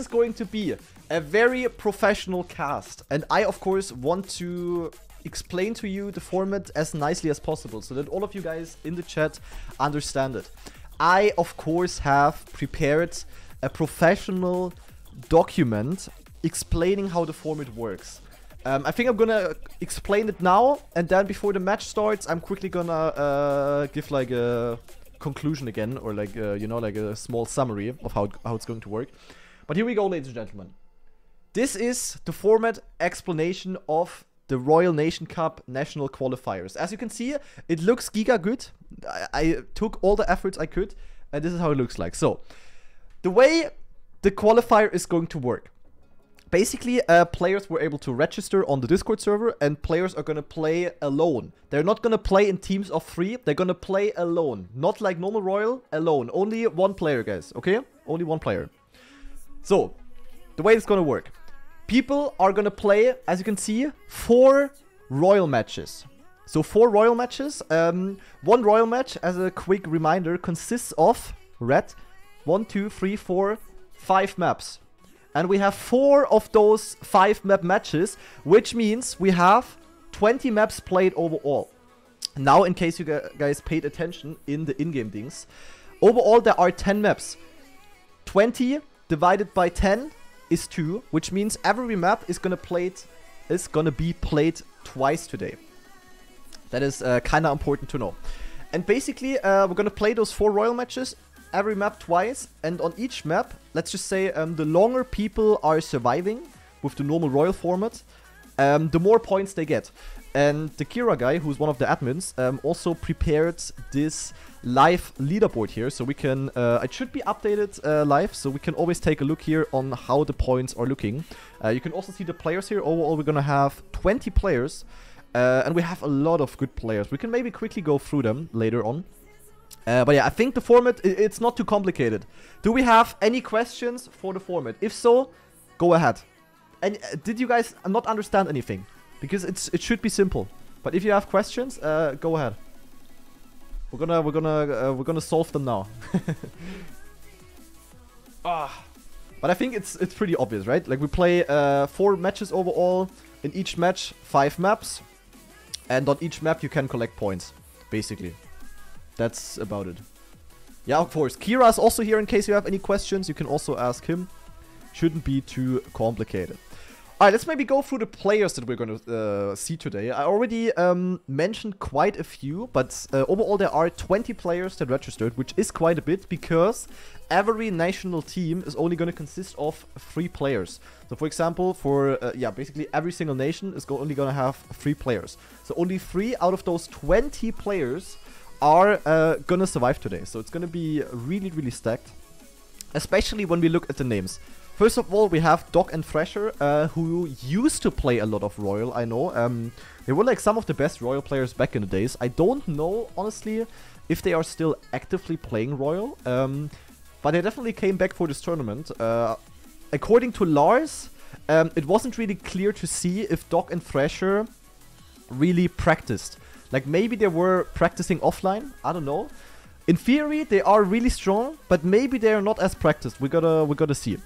is going to be a very professional cast. And I, of course, want to explain to you the format as nicely as possible so that all of you guys in the chat understand it. I, of course, have prepared a professional document explaining how the format works. Um, I think I'm gonna explain it now, and then before the match starts, I'm quickly gonna uh, give like a conclusion again, or like, uh, you know, like a small summary of how, how it's going to work. But here we go, ladies and gentlemen. This is the format explanation of the Royal Nation Cup national qualifiers. As you can see, it looks giga good. I, I took all the efforts I could, and this is how it looks like. So, the way the qualifier is going to work. Basically, uh, players were able to register on the Discord server, and players are gonna play alone. They're not gonna play in teams of three, they're gonna play alone. Not like normal Royal, alone. Only one player, guys, okay? Only one player. So, the way it's gonna work. People are gonna play, as you can see, four Royal matches. So four Royal matches. Um, one Royal match, as a quick reminder, consists of, red, one, two, three, four, five maps. And we have four of those five map matches, which means we have 20 maps played overall. Now, in case you guys paid attention in the in-game things, overall there are 10 maps. 20 divided by 10 is 2, which means every map is gonna played is gonna be played twice today. That is uh, kind of important to know. And basically, uh, we're gonna play those four royal matches every map twice, and on each map, let's just say um, the longer people are surviving with the normal royal format, um, the more points they get. And the Kira guy, who's one of the admins, um, also prepared this live leaderboard here, so we can, uh, it should be updated uh, live, so we can always take a look here on how the points are looking. Uh, you can also see the players here, overall we're gonna have 20 players, uh, and we have a lot of good players. We can maybe quickly go through them later on. Uh, but yeah, I think the format, it's not too complicated. Do we have any questions for the format? If so, go ahead. And uh, did you guys not understand anything? Because it's it should be simple. But if you have questions, uh, go ahead. We're gonna we're gonna uh, we're gonna solve them now. ah. But I think it's it's pretty obvious, right? Like we play uh, four matches overall. In each match, five maps, and on each map you can collect points, basically. That's about it. Yeah, of course. Kira is also here in case you have any questions. You can also ask him. Shouldn't be too complicated. Alright, let's maybe go through the players that we're going to uh, see today. I already um, mentioned quite a few, but uh, overall there are 20 players that registered, which is quite a bit because every national team is only going to consist of three players. So for example, for, uh, yeah, basically every single nation is go only going to have three players. So only three out of those 20 players are uh, gonna survive today. So it's gonna be really, really stacked. Especially when we look at the names. First of all, we have Doc and Thrasher, uh, who used to play a lot of Royal, I know. Um, they were like some of the best Royal players back in the days. I don't know, honestly, if they are still actively playing Royal. Um, but they definitely came back for this tournament. Uh, according to Lars, um, it wasn't really clear to see if Doc and Thrasher really practiced. Like maybe they were practicing offline. I don't know. In theory, they are really strong, but maybe they are not as practiced. We gotta we gotta see.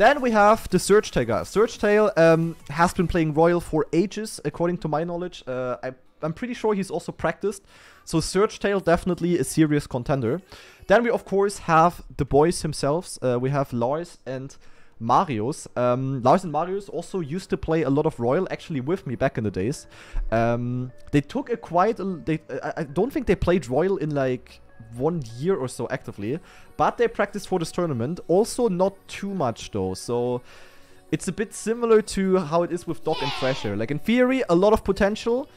Then we have the Surge Tail guy. Surge Tail um, has been playing Royal for ages, according to my knowledge. Uh, I, I'm pretty sure he's also practiced. So Surge Tail definitely a serious contender. Then we of course have the boys themselves. Uh, we have Lars and Marius. Um, Lars and Marius also used to play a lot of Royal actually with me back in the days. Um, they took a quite. A, they, I, I don't think they played Royal in like one year or so actively, but they practiced for this tournament. Also, not too much though. So it's a bit similar to how it is with Doc and Thrasher. Like in theory, a lot of potential.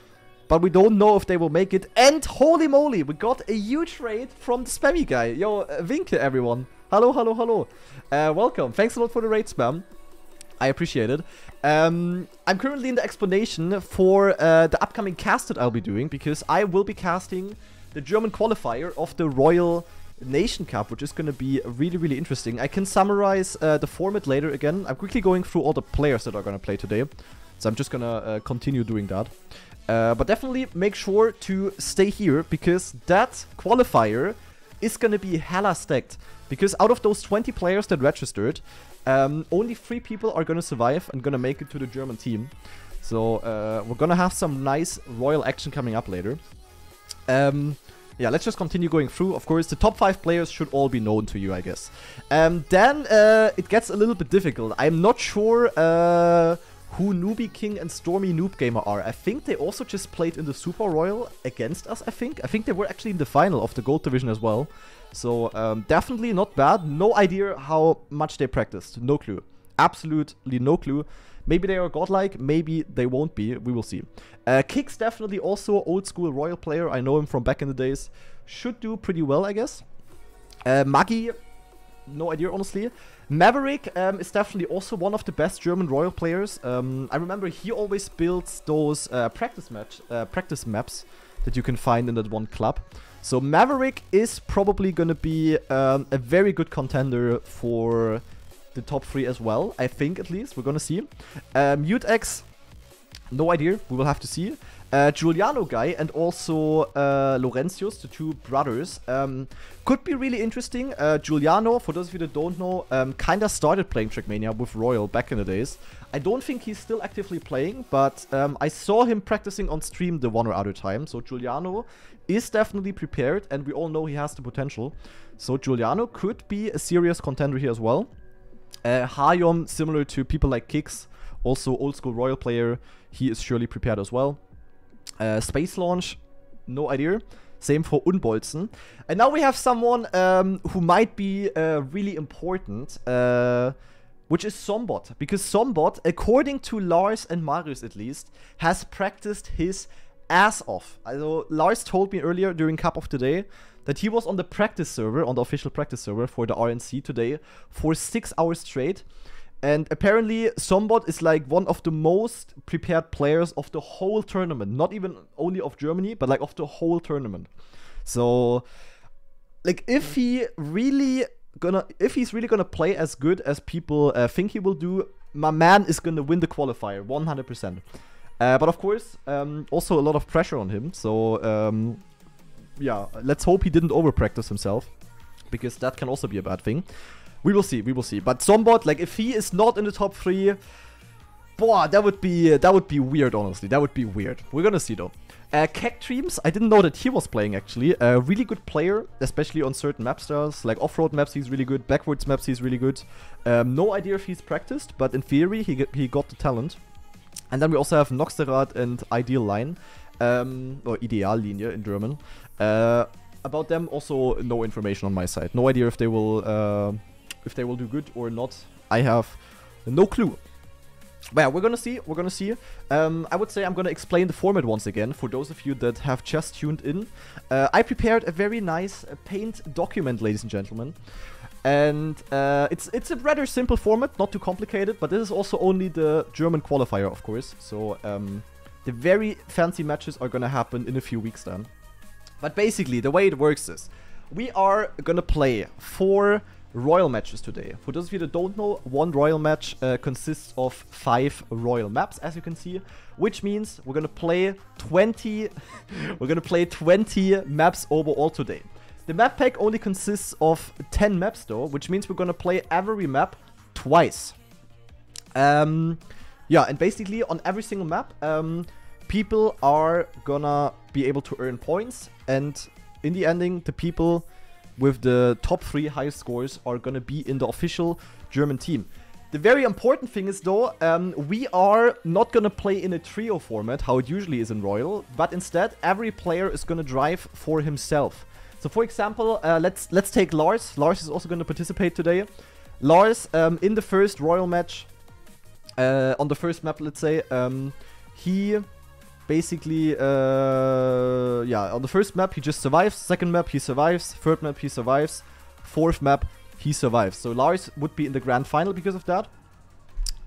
But we don't know if they will make it. And holy moly, we got a huge raid from the spammy guy. Yo, uh, Winke, everyone. Hello, hello, hello. Uh, welcome. Thanks a lot for the raid spam. I appreciate it. Um, I'm currently in the explanation for uh, the upcoming cast that I'll be doing because I will be casting the German qualifier of the Royal Nation Cup, which is going to be really, really interesting. I can summarize uh, the format later again. I'm quickly going through all the players that are going to play today. So I'm just going to uh, continue doing that. Uh, but definitely make sure to stay here because that qualifier is going to be hella stacked Because out of those 20 players that registered, um, only three people are gonna survive and gonna make it to the German team. So uh, we're gonna have some nice royal action coming up later. Um, yeah, let's just continue going through. Of course, the top five players should all be known to you, I guess. Um, then uh, it gets a little bit difficult. I'm not sure uh, who Newbie King and Stormy Noob Gamer are. I think they also just played in the Super Royal against us, I think. I think they were actually in the final of the Gold Division as well. So um, definitely not bad. No idea how much they practiced. No clue. Absolutely no clue. Maybe they are godlike, maybe they won't be. We will see. Uh, Kicks definitely also old school royal player. I know him from back in the days. Should do pretty well, I guess. Uh, Maggie, no idea, honestly. Maverick um, is definitely also one of the best German royal players. Um, I remember he always builds those uh, practice match, uh, practice maps that you can find in that one club. So Maverick is probably gonna be um, a very good contender for the top three as well. I think at least we're gonna see. Um, Mutex, no idea. We will have to see. Uh, Giuliano guy and also uh, Laurentius, the two brothers, um, could be really interesting. Uh, Giuliano, for those of you that don't know, um, kind of started playing Trackmania with Royal back in the days. I don't think he's still actively playing, but um, I saw him practicing on stream the one or other time. So Giuliano is definitely prepared, and we all know he has the potential. So Giuliano could be a serious contender here as well. Uh, Hayom, similar to people like Kicks, also old school Royal player, he is surely prepared as well. Uh, Space Launch, no idea. Same for Unbolzen. And now we have someone um, who might be uh, really important, uh, which is Sombot. Because Sombot, according to Lars and Marius at least, has practiced his ass off. Also, Lars told me earlier during Cup of the Day that he was on the practice server, on the official practice server for the RNC today for six hours straight. And apparently, Sombot is like one of the most prepared players of the whole tournament. Not even only of Germany, but like of the whole tournament. So, like, if he really gonna, if he's really gonna play as good as people uh, think he will do, my man is gonna win the qualifier 100%. Uh, but of course, um, also a lot of pressure on him. So, um, yeah, let's hope he didn't over practice himself, because that can also be a bad thing. We will see, we will see. But Sombot, like if he is not in the top three, boah, that would be that would be weird. Honestly, that would be weird. We're gonna see though. Uh, Dreams, I didn't know that he was playing actually. A really good player, especially on certain map styles. Like off-road maps, he's really good. Backwards maps, he's really good. Um, no idea if he's practiced, but in theory, he, he got the talent. And then we also have Noxerat and Ideal Line, um, or Ideallinie in German. Uh, about them, also no information on my side. No idea if they will uh, if they will do good or not. I have no clue. But yeah, we're gonna see. We're gonna see. Um, I would say I'm gonna explain the format once again for those of you that have just tuned in. Uh, I prepared a very nice uh, paint document, ladies and gentlemen. And uh, it's it's a rather simple format, not too complicated, but this is also only the German qualifier, of course. So um, the very fancy matches are gonna happen in a few weeks then. But basically, the way it works is, we are gonna play four royal matches today. For those of you that don't know, one royal match uh, consists of five royal maps, as you can see, which means we're gonna play 20. we're gonna play 20 maps overall today. The map pack only consists of 10 maps though, which means we're gonna play every map twice. Um, yeah, and basically on every single map, um, people are gonna be able to earn points, and in the ending, the people with the top three highest scores are going to be in the official German team. The very important thing is though, um, we are not going to play in a trio format, how it usually is in Royal, but instead every player is going to drive for himself. So for example, uh, let's let's take Lars. Lars is also going to participate today. Lars, um, in the first Royal match, uh, on the first map, let's say, um, he basically, uh, yeah, on the first map he just survives, second map he survives, third map he survives, fourth map he survives. So Lars would be in the grand final because of that.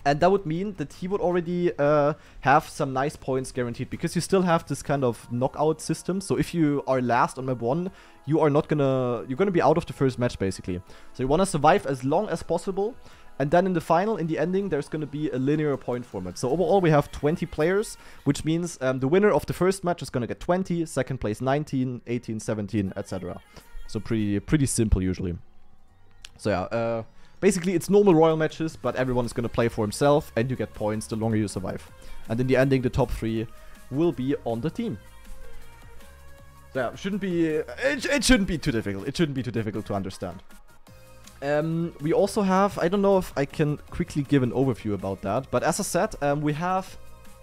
And that would mean that he would already uh, have some nice points guaranteed because you still have this kind of knockout system. So if you are last on map 1, you are not gonna... You're gonna be out of the first match basically. So you wanna survive as long as possible and then in the final, in the ending, there's going to be a linear point format. So overall, we have 20 players, which means um, the winner of the first match is going to get 20, second place 19, 18, 17, etc. So pretty pretty simple usually. So yeah, uh, basically it's normal royal matches, but everyone is gonna play for himself, and you get points the longer you survive. And in the ending, the top three will be on the team. So yeah, shouldn't be it, it shouldn't be too difficult. It shouldn't be too difficult to understand. Um, we also have, I don't know if I can quickly give an overview about that, but as I said, um, we have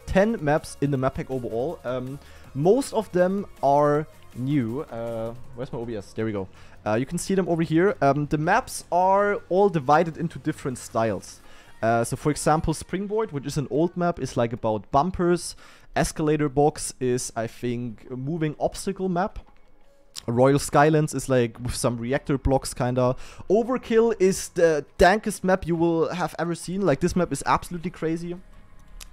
10 maps in the map pack overall. Um, most of them are new. Uh, where's my OBS? There we go. Uh, you can see them over here. Um, the maps are all divided into different styles. Uh, so for example, Springboard, which is an old map, is like about bumpers. Escalator Box is, I think, a moving obstacle map. Royal Skylands is like with some reactor blocks kinda. Overkill is the dankest map you will have ever seen. Like this map is absolutely crazy.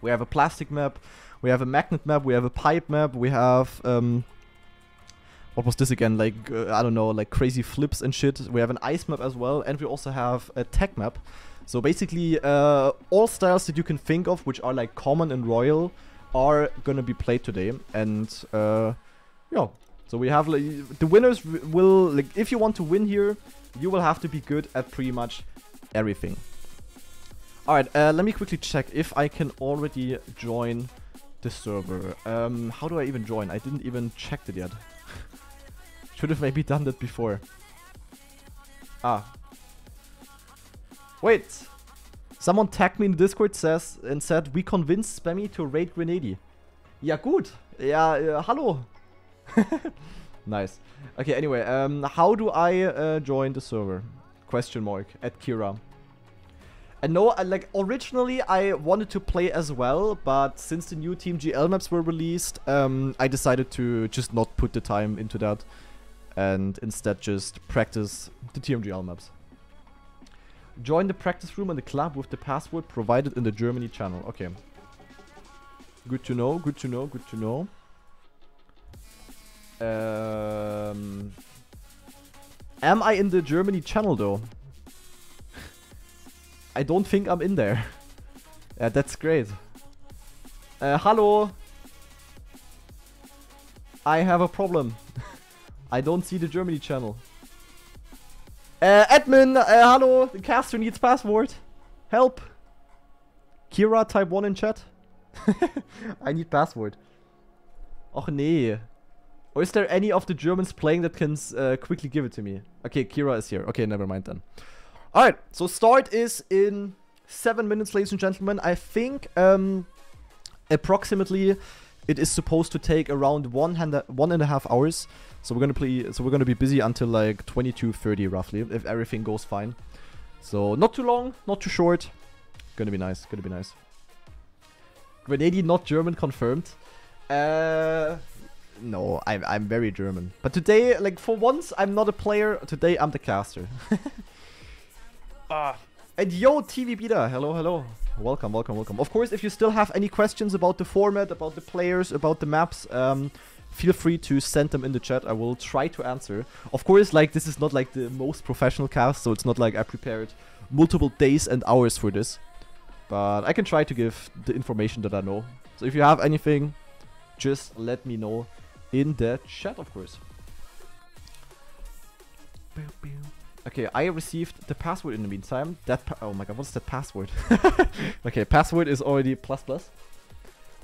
We have a plastic map, we have a magnet map, we have a pipe map, we have um what was this again? Like uh, I don't know, like crazy flips and shit. We have an ice map as well, and we also have a tech map. So basically, uh, all styles that you can think of, which are like common and royal, are gonna be played today. And uh, yeah, so we have like the winners will like if you want to win here, you will have to be good at pretty much everything. All right, uh, let me quickly check if I can already join the server. Um, how do I even join? I didn't even check it yet. Should have maybe done that before. Ah. Wait. Someone tagged me in Discord says and said we convinced Spammy to raid GranaDy. Ja gut. Ja, uh, hallo. nice. Okay, anyway, um, how do I uh, join the server? Question mark at Kira. And no, like originally I wanted to play as well, but since the new Team GL maps were released, um, I decided to just not put the time into that and instead just practice the TMGL maps. Join the practice room and the club with the password provided in the Germany channel. Okay. Good to know, good to know, good to know. Um, am I in the Germany channel though? I don't think I'm in there. yeah, that's great. Uh, hello. I have a problem. I don't see the Germany channel. Uh, admin, uh, hello. The caster needs password. Help. Kira, type 1 in chat. I need password. Och nee. Or is there any of the Germans playing that can uh, quickly give it to me? Okay, Kira is here. Okay, never mind then. Alright, so start is in 7 minutes, ladies and gentlemen. I think um, approximately it is supposed to take around one, hand one and a half hours. So we're gonna play. So we're gonna be busy until like 22:30 roughly, if everything goes fine. So not too long, not too short. Gonna be nice. Gonna be nice. GranaDy not German confirmed. Uh, no, I'm I'm very German. But today, like for once, I'm not a player. Today I'm the caster. ah. And yo, TV Beta, hello, hello. Welcome, welcome, welcome. Of course, if you still have any questions about the format, about the players, about the maps, um, feel free to send them in the chat. I will try to answer. Of course, like this is not like the most professional cast, so it's not like I prepared multiple days and hours for this. But I can try to give the information that I know. So if you have anything, just let me know in the chat, of course. Okay, I received the password in the meantime. That oh my god, what's that password? okay, password is already plus plus.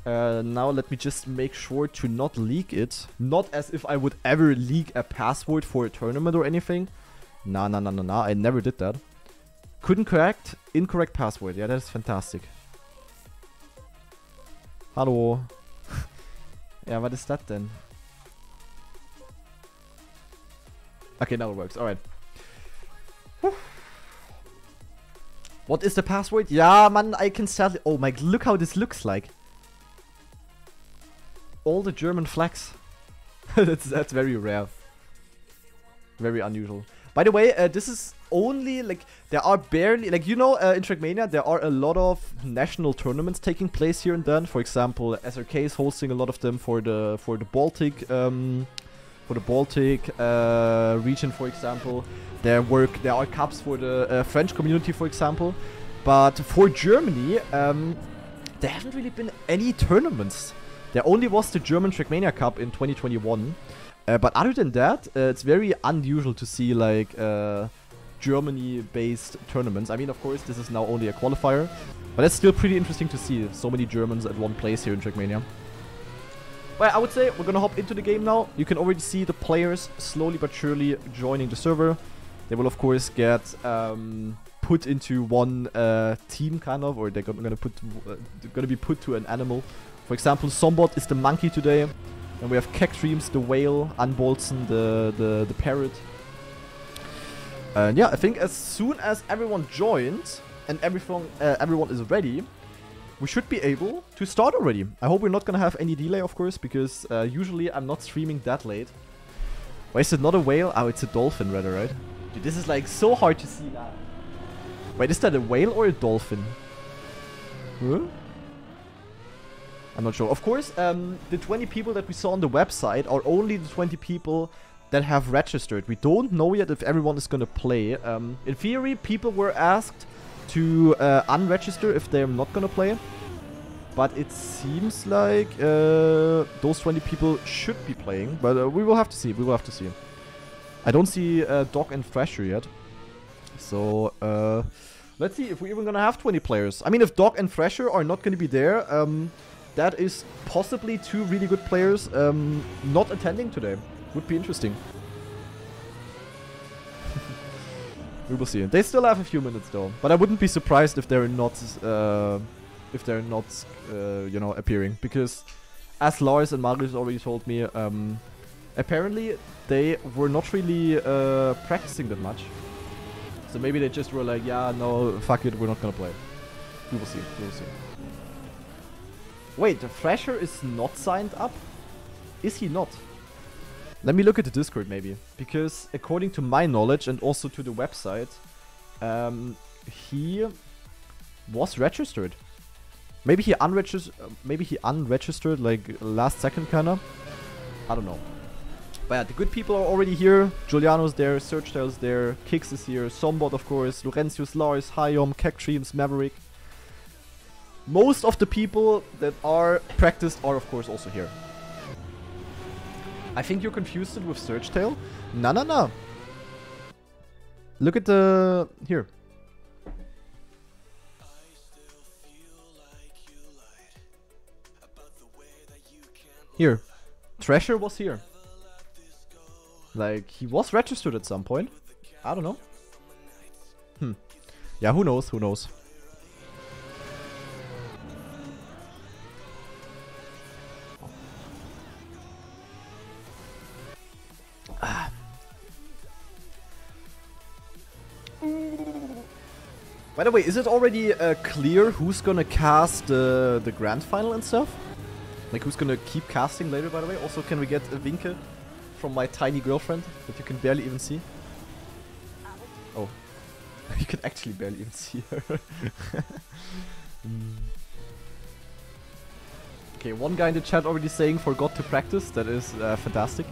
Uh, now let me just make sure to not leak it. Not as if I would ever leak a password for a tournament or anything. Nah, nah, nah, nah, nah. I never did that. Couldn't correct. Incorrect password. Yeah, that is fantastic. Hallo. yeah, what is that then? Okay, now it works. Alright. What is the password? Yeah, man, I can sadly... Oh my, look how this looks like all the German flags. that's, that's very rare. Very unusual. By the way, uh, this is only, like, there are barely, like, you know, uh, in Trackmania, there are a lot of national tournaments taking place here and then. For example, SRK is hosting a lot of them for the, for the Baltic, um, for the Baltic uh, region, for example. There work, there are cups for the uh, French community, for example. But for Germany, um, there haven't really been any tournaments there only was the German Trackmania Cup in 2021. Uh, but other than that, uh, it's very unusual to see like uh, Germany-based tournaments. I mean, of course, this is now only a qualifier, but it's still pretty interesting to see so many Germans at one place here in Trackmania. Well, I would say we're gonna hop into the game now. You can already see the players slowly but surely joining the server. They will, of course, get um, put into one uh, team, kind of, or they're gonna put uh, gonna be put to an animal. For example, Sombot is the monkey today. And we have Kekstreams, the whale, Unbolson, the, the, the parrot. And yeah, I think as soon as everyone joins and everything, uh, everyone is ready, we should be able to start already. I hope we're not gonna have any delay, of course, because uh, usually I'm not streaming that late. Why is it not a whale? Oh, it's a dolphin rather, right? Dude, this is like so hard to see now. Wait, is that a whale or a dolphin? Huh? I'm not sure. Of course, um, the 20 people that we saw on the website are only the 20 people that have registered. We don't know yet if everyone is gonna play. Um, in theory, people were asked to uh, unregister if they're not gonna play. But it seems like uh, those 20 people should be playing. But uh, we will have to see. We will have to see. I don't see uh, Doc and Thrasher yet. So, uh, let's see if we're even gonna have 20 players. I mean, if Doc and Thrasher are not gonna be there, um, that is possibly two really good players um, not attending today. Would be interesting. We will see. They still have a few minutes though, but I wouldn't be surprised if they're not, uh, if they're not, uh, you know, appearing because, as Lars and Marius already told me, um, apparently they were not really uh, practicing that much. So maybe they just were like, yeah, no, fuck it, we're not gonna play. We will see. We will see. Wait, the Thrasher is not signed up? Is he not? Let me look at the Discord maybe. Because according to my knowledge and also to the website, um, he was registered. Maybe he unregistered, maybe he unregistered like last second kinda. I don't know. But yeah, the good people are already here. Giuliano's there, Searchtail's there, Kix is here, Sombot of course, Laurentius, Lars, Hyom, Kekstreams, Maverick most of the people that are practiced are of course also here. I think you're confused with Searchtail. No, no, no. Look at the... here. Here. Thrasher was here. Like, he was registered at some point. I don't know. Hmm. Yeah, who knows, who knows. By the way, is it already uh, clear who's gonna cast uh, the grand final and stuff? Like who's gonna keep casting later, by the way? Also, can we get a winke from my tiny girlfriend that you can barely even see? Oh. you can actually barely even see her. mm. Okay, one guy in the chat already saying forgot to practice. That is uh, fantastic.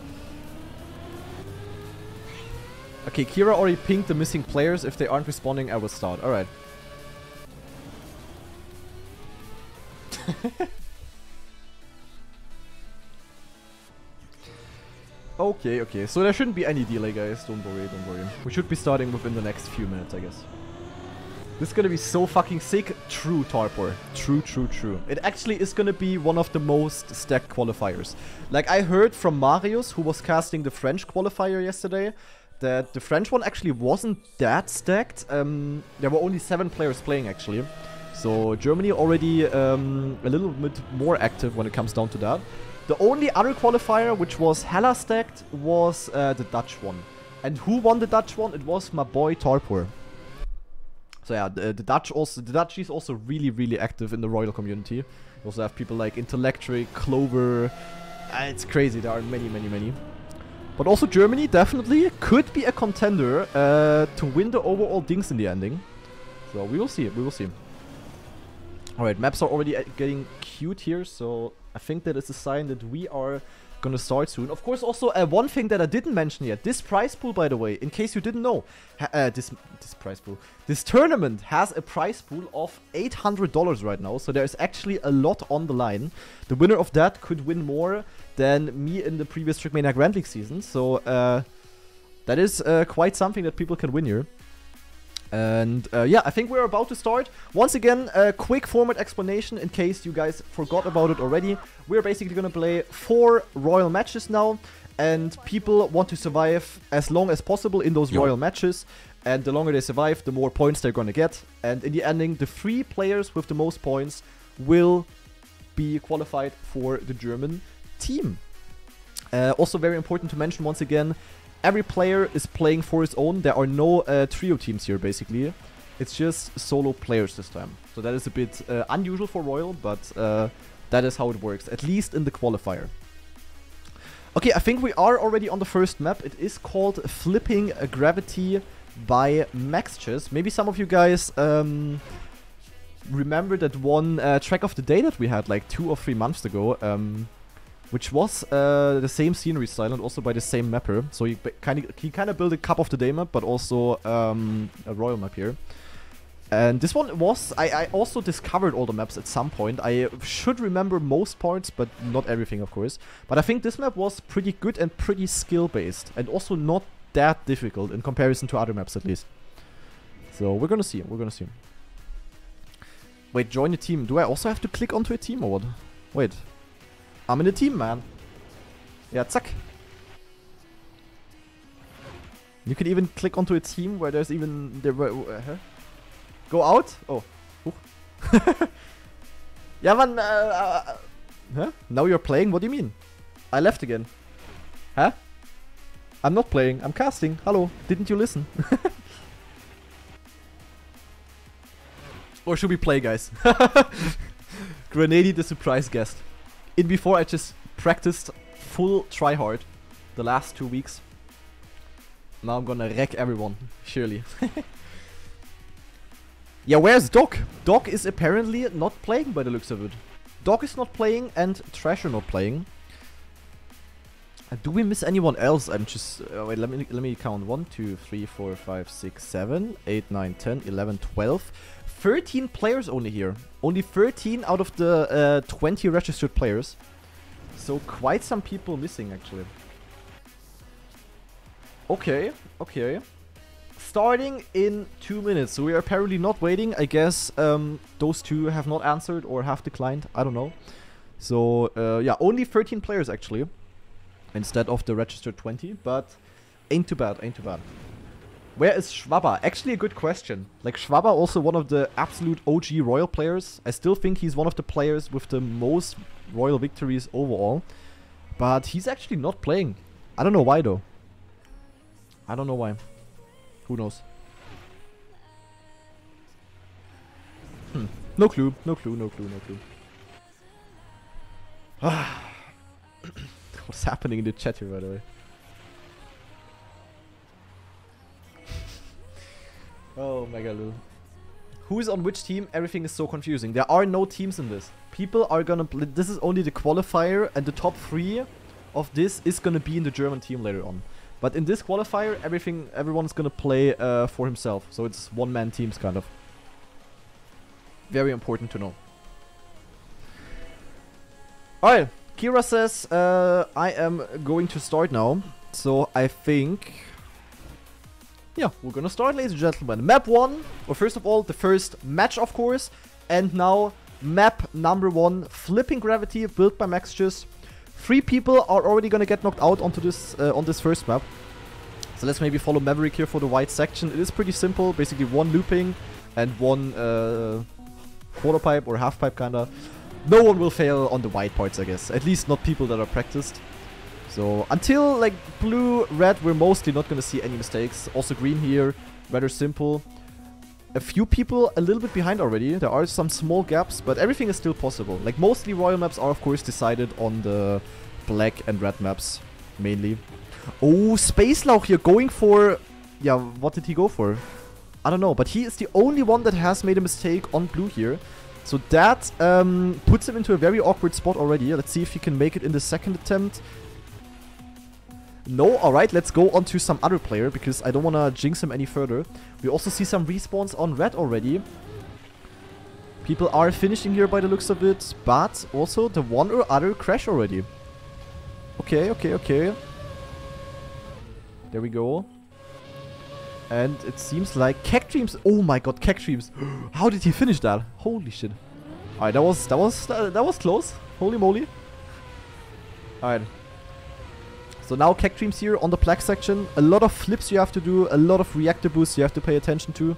Okay, Kira already pinged the missing players. If they aren't responding, I will start. Alright. okay, okay. So there shouldn't be any delay, guys. Don't worry, don't worry. We should be starting within the next few minutes, I guess. This is gonna be so fucking sick. True, Tarpor. True, true, true. It actually is gonna be one of the most stacked qualifiers. Like, I heard from Marius, who was casting the French qualifier yesterday, that the French one actually wasn't that stacked. Um, there were only seven players playing actually. So Germany already um, a little bit more active when it comes down to that. The only other qualifier which was hella stacked was uh, the Dutch one. And who won the Dutch one? It was my boy Tarpur. So yeah, the, the Dutch also the Dutch is also really really active in the royal community. You also have people like Intellectric, Clover. Uh, it's crazy. There are many many many. But also Germany definitely could be a contender uh, to win the overall Dings in the ending. So we will see. We will see. Alright, maps are already uh, getting cute here, so I think that is a sign that we are gonna start soon. Of course, also uh, one thing that I didn't mention yet. This prize pool, by the way, in case you didn't know, uh, this this prize pool, this tournament has a prize pool of $800 right now. So there is actually a lot on the line. The winner of that could win more than me in the previous Trackmania Grand League season. So uh, that is uh, quite something that people can win here. And uh, yeah, I think we're about to start. Once again, a quick format explanation in case you guys forgot about it already. We're basically gonna play four royal matches now, and people want to survive as long as possible in those Yo. royal matches. And the longer they survive, the more points they're gonna get. And in the ending, the three players with the most points will be qualified for the German team. Uh, also, very important to mention once again, every player is playing for his own. There are no uh, trio teams here, basically. It's just solo players this time. So that is a bit uh, unusual for Royal, but uh, that is how it works, at least in the qualifier. Okay, I think we are already on the first map. It is called Flipping Gravity by Max Chess. Maybe some of you guys um, remember that one uh, track of the day that we had like two or three months ago. Um, which was uh, the same scenery style and also by the same mapper. So he kind of he kind of built a Cup of the Day map, but also um, a Royal map here. And this one was I, I also discovered all the maps at some point. I should remember most parts, but not everything, of course. But I think this map was pretty good and pretty skill based, and also not that difficult in comparison to other maps at least. So we're gonna see. We're gonna see. Wait, join the team. Do I also have to click onto a team or what? Wait. I'm in a team, man. Yeah, zack. You can even click onto a team where there's even there. were- Uh, huh? Go out? Oh. Yeah, man. Uh, uh, huh? Now you're playing? What do you mean? I left again. Huh? I'm not playing. I'm casting. Hello. Didn't you listen? or should we play, guys? GranaDy the surprise guest in before I just practiced full try hard the last two weeks. Now I'm gonna wreck everyone, surely. yeah, where's Doc? Doc is apparently not playing by the looks of it. Doc is not playing and Trasher not playing. Do we miss anyone else? I'm just uh, wait. Let me let me count. 1, 2, 3, 4, 5, 6, 7, 8, 9, 10, 11, 12. 13 players only here. Only 13 out of the uh, 20 registered players. So quite some people missing actually. Okay, okay. Starting in two minutes. So we are apparently not waiting. I guess um, those two have not answered or have declined. I don't know. So uh, yeah, only 13 players actually. Instead of the registered 20. But ain't too bad, ain't too bad. Where is Schwabber? Actually a good question. Like Schwabber also one of the absolute OG Royal players. I still think he's one of the players with the most Royal victories overall. But he's actually not playing. I don't know why though. I don't know why. Who knows? Hmm. No clue, no clue, no clue, no clue. What's happening in the chat here by the way? Oh, Megaloo. Who is on which team? Everything is so confusing. There are no teams in this. People are gonna... This is only the qualifier and the top three of this is gonna be in the German team later on. But in this qualifier, everything, everyone's gonna play uh, for himself. So it's one-man teams, kind of. Very important to know. Alright, Kira says, uh, I am going to start now. So I think... Yeah, we're gonna start, ladies and gentlemen. Map 1, well, first of all, the first match, of course. And now, map number 1, Flipping Gravity, built by Maxjus. Three people are already gonna get knocked out onto this uh, on this first map. So let's maybe follow Maverick here for the white section. It is pretty simple, basically one looping and one uh, quarter pipe or half pipe kinda. No one will fail on the white parts, I guess. At least not people that are practiced. So until like blue, red, we're mostly not gonna see any mistakes. Also green here, rather simple. A few people a little bit behind already. There are some small gaps, but everything is still possible. Like mostly royal maps are of course decided on the black and red maps mainly. Oh, Space Lauch here going for... Yeah, what did he go for? I don't know, but he is the only one that has made a mistake on blue here. So that um, puts him into a very awkward spot already. Let's see if he can make it in the second attempt. No, alright, let's go on to some other player because I don't want to jinx him any further. We also see some respawns on red already. People are finishing here by the looks of it, but also the one or other crash already. Okay, okay, okay. There we go. And it seems like Keck Dreams. Oh my god, Keck Dreams. How did he finish that? Holy shit. Alright, that was that was uh, that was close. Holy moly. Alright. So now Keck Dreams here on the Black section. A lot of flips you have to do, a lot of reactor boosts you have to pay attention to.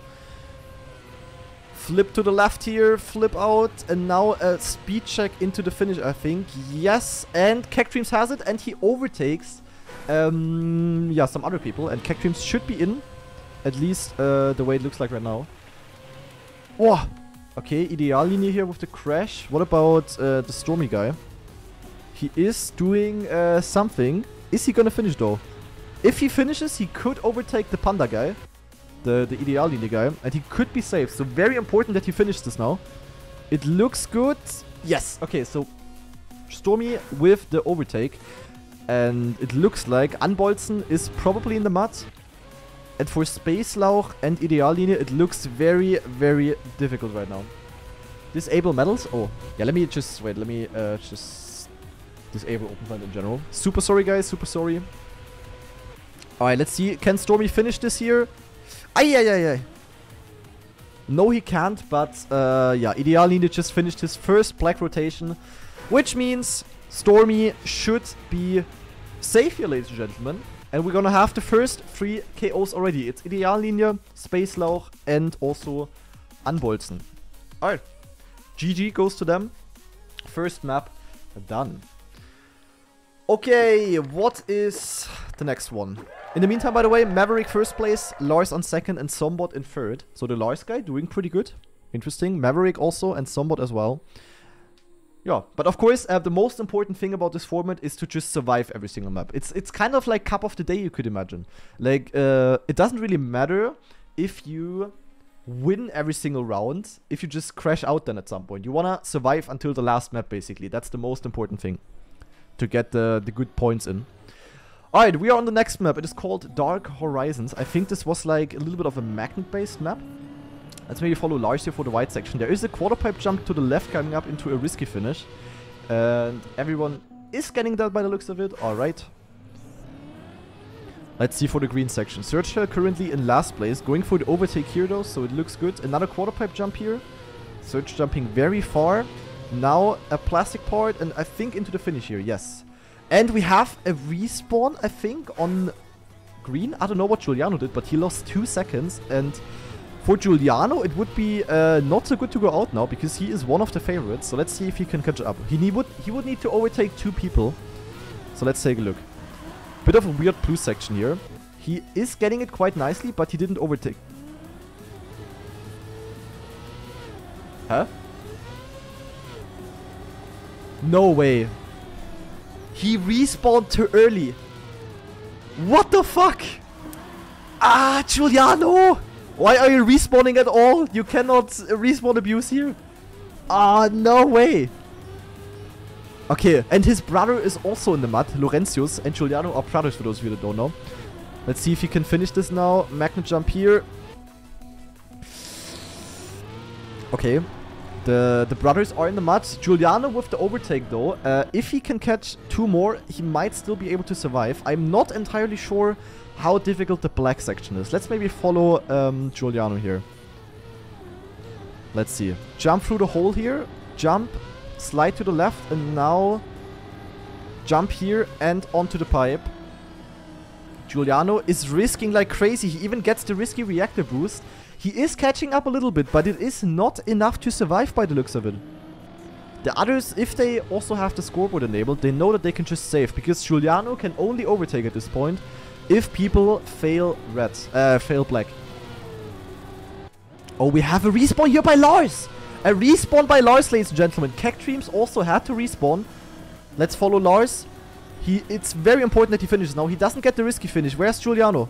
Flip to the left here, flip out, and now a speed check into the finish, I think. Yes, and Keck Dreams has it, and he overtakes um, yeah, some other people. And Keck Dreams should be in, at least uh, the way it looks like right now. Oh, okay, Ideallinie here with the crash. What about uh, the Stormy guy? He is doing uh, something. Is he gonna finish though? If he finishes, he could overtake the Panda guy. The, the Ideallinie guy. And he could be safe. So very important that he finishes this now. It looks good. Yes. Okay, so Stormy with the overtake. And it looks like Anbolzen is probably in the mud. And for Space Lauch and Ideallinie, it looks very, very difficult right now. Disable medals? Oh, yeah, let me just, wait, let me uh, just disable open find in general. Super sorry, guys, super sorry. Alright, let's see. Can Stormy finish this here? Ay, ay, ay, ay. No, he can't, but uh, yeah, Ideallinie just finished his first black rotation, which means Stormy should be safe here, ladies and gentlemen. And we're gonna have the first three KOs already. It's Ideallinie, Space Lauch, and also Anbolzen. Alright. GG goes to them. First map done. Okay, what is the next one? In the meantime, by the way, Maverick first place, Lars on second, and Sombot in third. So the Lars guy doing pretty good. Interesting. Maverick also, and Sombot as well. Yeah, but of course, uh, the most important thing about this format is to just survive every single map. It's it's kind of like Cup of the Day, you could imagine. Like, uh, it doesn't really matter if you win every single round, if you just crash out then at some point. You wanna survive until the last map, basically. That's the most important thing. To get the, the good points in. Alright, we are on the next map. It is called Dark Horizons. I think this was like a little bit of a magnet-based map. Let's maybe follow Lars here for the white section. There is a quarter pipe jump to the left coming up into a risky finish. And everyone is getting that by the looks of it. Alright. Let's see for the green section. Searcher currently in last place. Going for the overtake here though, so it looks good. Another quarter pipe jump here. Search jumping very far. Now a plastic part and I think into the finish here, yes. And we have a respawn, I think, on green. I don't know what Giuliano did, but he lost two seconds and for Giuliano, it would be uh, not so good to go out now because he is one of the favorites. So let's see if he can catch up. He, would he would need to overtake two people. So let's take a look. Bit of a weird blue section here. He is getting it quite nicely, but he didn't overtake. Huh? No way. He respawned too early. What the fuck? Ah, Giuliano! Why are you respawning at all? You cannot respawn abuse here. Ah, no way. Okay, and his brother is also in the mud. Laurentius and Giuliano are brothers for those of you that don't know. Let's see if he can finish this now. Magnet jump here. Okay. The, the brothers are in the mud. Giuliano with the overtake though. Uh, if he can catch two more, he might still be able to survive. I'm not entirely sure how difficult the black section is. Let's maybe follow um, Giuliano here. Let's see. Jump through the hole here. Jump. Slide to the left. And now jump here and onto the pipe. Giuliano is risking like crazy. He even gets the risky reactor boost. He is catching up a little bit, but it is not enough to survive by the looks of it. The others, if they also have the scoreboard enabled, they know that they can just save, because Giuliano can only overtake at this point if people fail red, uh, fail black. Oh, we have a respawn here by Lars! A respawn by Lars, ladies and gentlemen. Dreams also had to respawn. Let's follow Lars. He, it's very important that he finishes now. He doesn't get the risky finish. Where's Giuliano?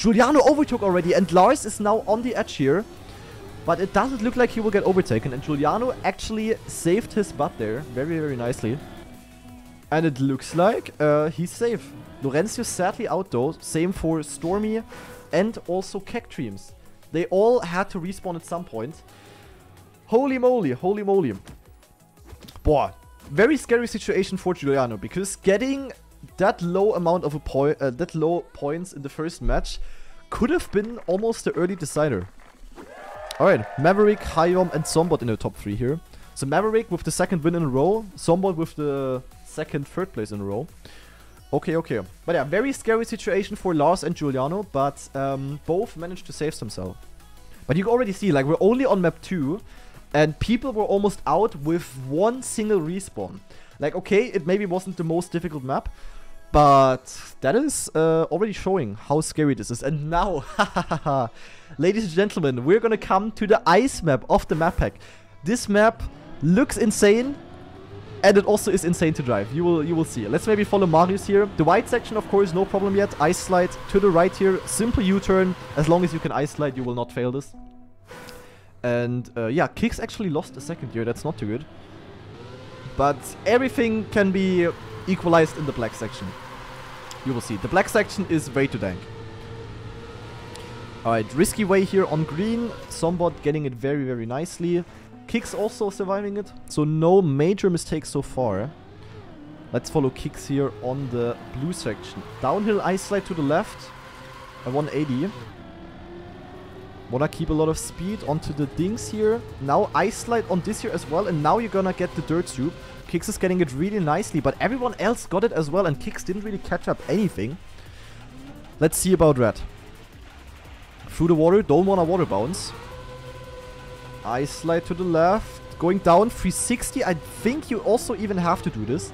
Giuliano overtook already and Lars is now on the edge here. But it doesn't look like he will get overtaken. And Giuliano actually saved his butt there very, very nicely. And it looks like uh, he's safe. Lorenzo sadly out though. Same for Stormy and also Keck Dreams. They all had to respawn at some point. Holy moly, holy moly. Boah, very scary situation for Giuliano because getting that low amount of a point, uh, that low points in the first match could have been almost the early decider. Alright, Maverick, Hayom, and Sombot in the top three here. So Maverick with the second win in a row, Sombot with the second third place in a row. Okay, okay. But yeah, very scary situation for Lars and Giuliano, but um, both managed to save themselves. But you already see, like, we're only on map 2, and people were almost out with one single respawn. Like, okay, it maybe wasn't the most difficult map, but that is uh, already showing how scary this is. And now, ladies and gentlemen, we're gonna come to the ice map of the map pack. This map looks insane, and it also is insane to drive. You will you will see. Let's maybe follow Marius here. The white section, of course, no problem yet. Ice slide to the right here. Simple U-turn. As long as you can ice slide, you will not fail this. And uh, yeah, Kicks actually lost a second here. That's not too good. But everything can be equalized in the black section. You will see. The black section is way too dank. Alright, risky way here on green. Sombot getting it very, very nicely. Kicks also surviving it. So no major mistakes so far. Let's follow Kicks here on the blue section. Downhill ice slide to the left. A 180. Wanna keep a lot of speed onto the dings here. Now ice slide on this here as well. And now you're gonna get the dirt soup. Kicks is getting it really nicely, but everyone else got it as well, and Kicks didn't really catch up anything. Let's see about Red. Through the water, don't want a water bounce. Ice slide to the left. Going down, 360. I think you also even have to do this.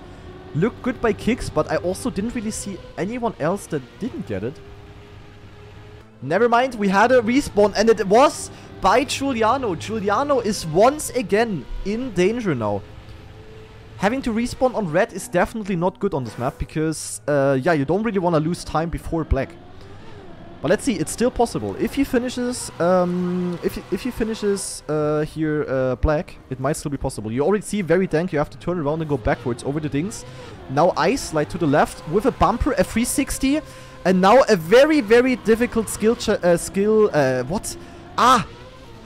Look good by Kicks, but I also didn't really see anyone else that didn't get it. Never mind, we had a respawn, and it was by Giuliano. Giuliano is once again in danger now having to respawn on red is definitely not good on this map because, uh, yeah, you don't really want to lose time before black. But let's see, it's still possible. If he finishes, um, if he, if he finishes uh, here uh, black, it might still be possible. You already see very dank. You have to turn around and go backwards over the dings. Now ice slide to the left with a bumper, a 360, and now a very very difficult skill uh, skill. Uh, what? Ah,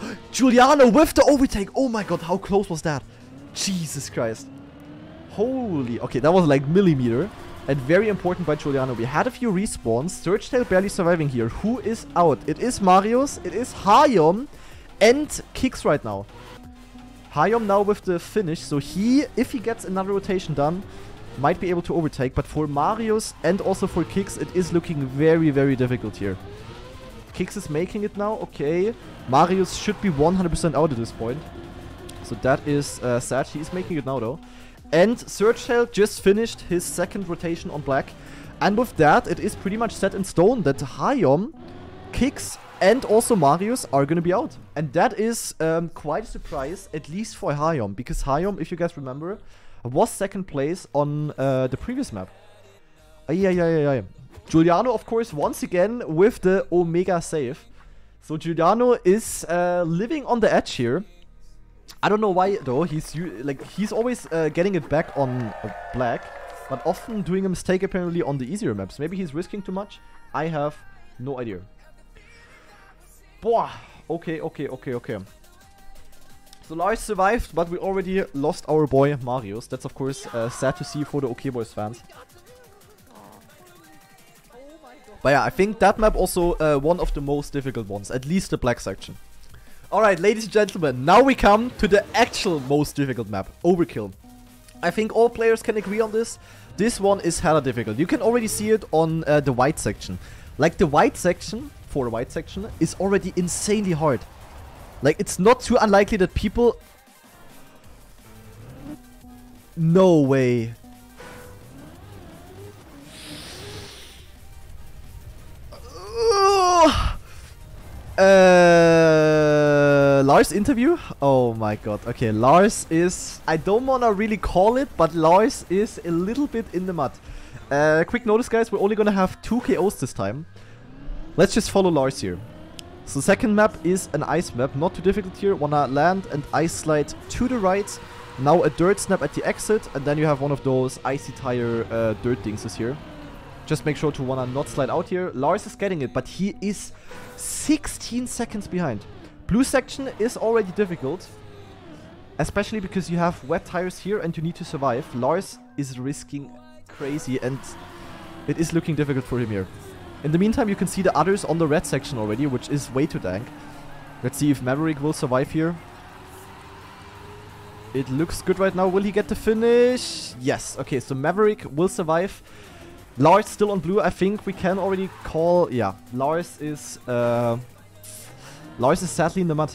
Giuliano with the overtake. Oh my god, how close was that? Jesus Christ. Holy, okay, that was like millimeter. And very important by Giuliano. We had a few respawns. Surgetail barely surviving here. Who is out? It is Marius, it is Hayom, and Kicks right now. Hayom now with the finish. So he, if he gets another rotation done, might be able to overtake. But for Marius and also for Kicks, it is looking very, very difficult here. Kicks is making it now. Okay. Marius should be 100% out at this point. So that is uh, sad. He is making it now though. And Surgetail just finished his second rotation on black. And with that, it is pretty much set in stone that Hayom, Kicks, and also Marius are gonna be out. And that is um, quite a surprise, at least for Hayom, because Hayom, if you guys remember, was second place on uh, the previous map. Yeah, yeah, yeah, yeah. Giuliano, of course, once again with the Omega save. So Giuliano is uh, living on the edge here. I don't know why though. He's like he's always uh, getting it back on uh, black, but often doing a mistake apparently on the easier maps. Maybe he's risking too much. I have no idea. Boah. Okay, okay, okay, okay. So Lars survived, but we already lost our boy Marius. That's of course uh, sad to see for the OK Boys fans. But yeah, I think that map also uh, one of the most difficult ones, at least the black section. Alright, ladies and gentlemen, now we come to the actual most difficult map, Overkill. I think all players can agree on this. This one is hella difficult. You can already see it on uh, the white section. Like the white section, for the white section, is already insanely hard. Like it's not too unlikely that people... No way. Uh, Lars interview? Oh my god. Okay, Lars is... I don't wanna really call it, but Lars is a little bit in the mud. Uh, quick notice guys, we're only gonna have two KOs this time. Let's just follow Lars here. So second map is an ice map, not too difficult here. Wanna land and ice slide to the right. Now a dirt snap at the exit, and then you have one of those icy tire uh, dirt things here. Just make sure to wanna not slide out here. Lars is getting it, but he is 16 seconds behind. Blue section is already difficult. Especially because you have wet tires here and you need to survive. Lars is risking crazy and it is looking difficult for him here. In the meantime, you can see the others on the red section already, which is way too dank. Let's see if Maverick will survive here. It looks good right now. Will he get the finish? Yes. Okay, so Maverick will survive. Lars still on blue. I think we can already call... Yeah, Lars is... Uh, Lars is sadly in the mud.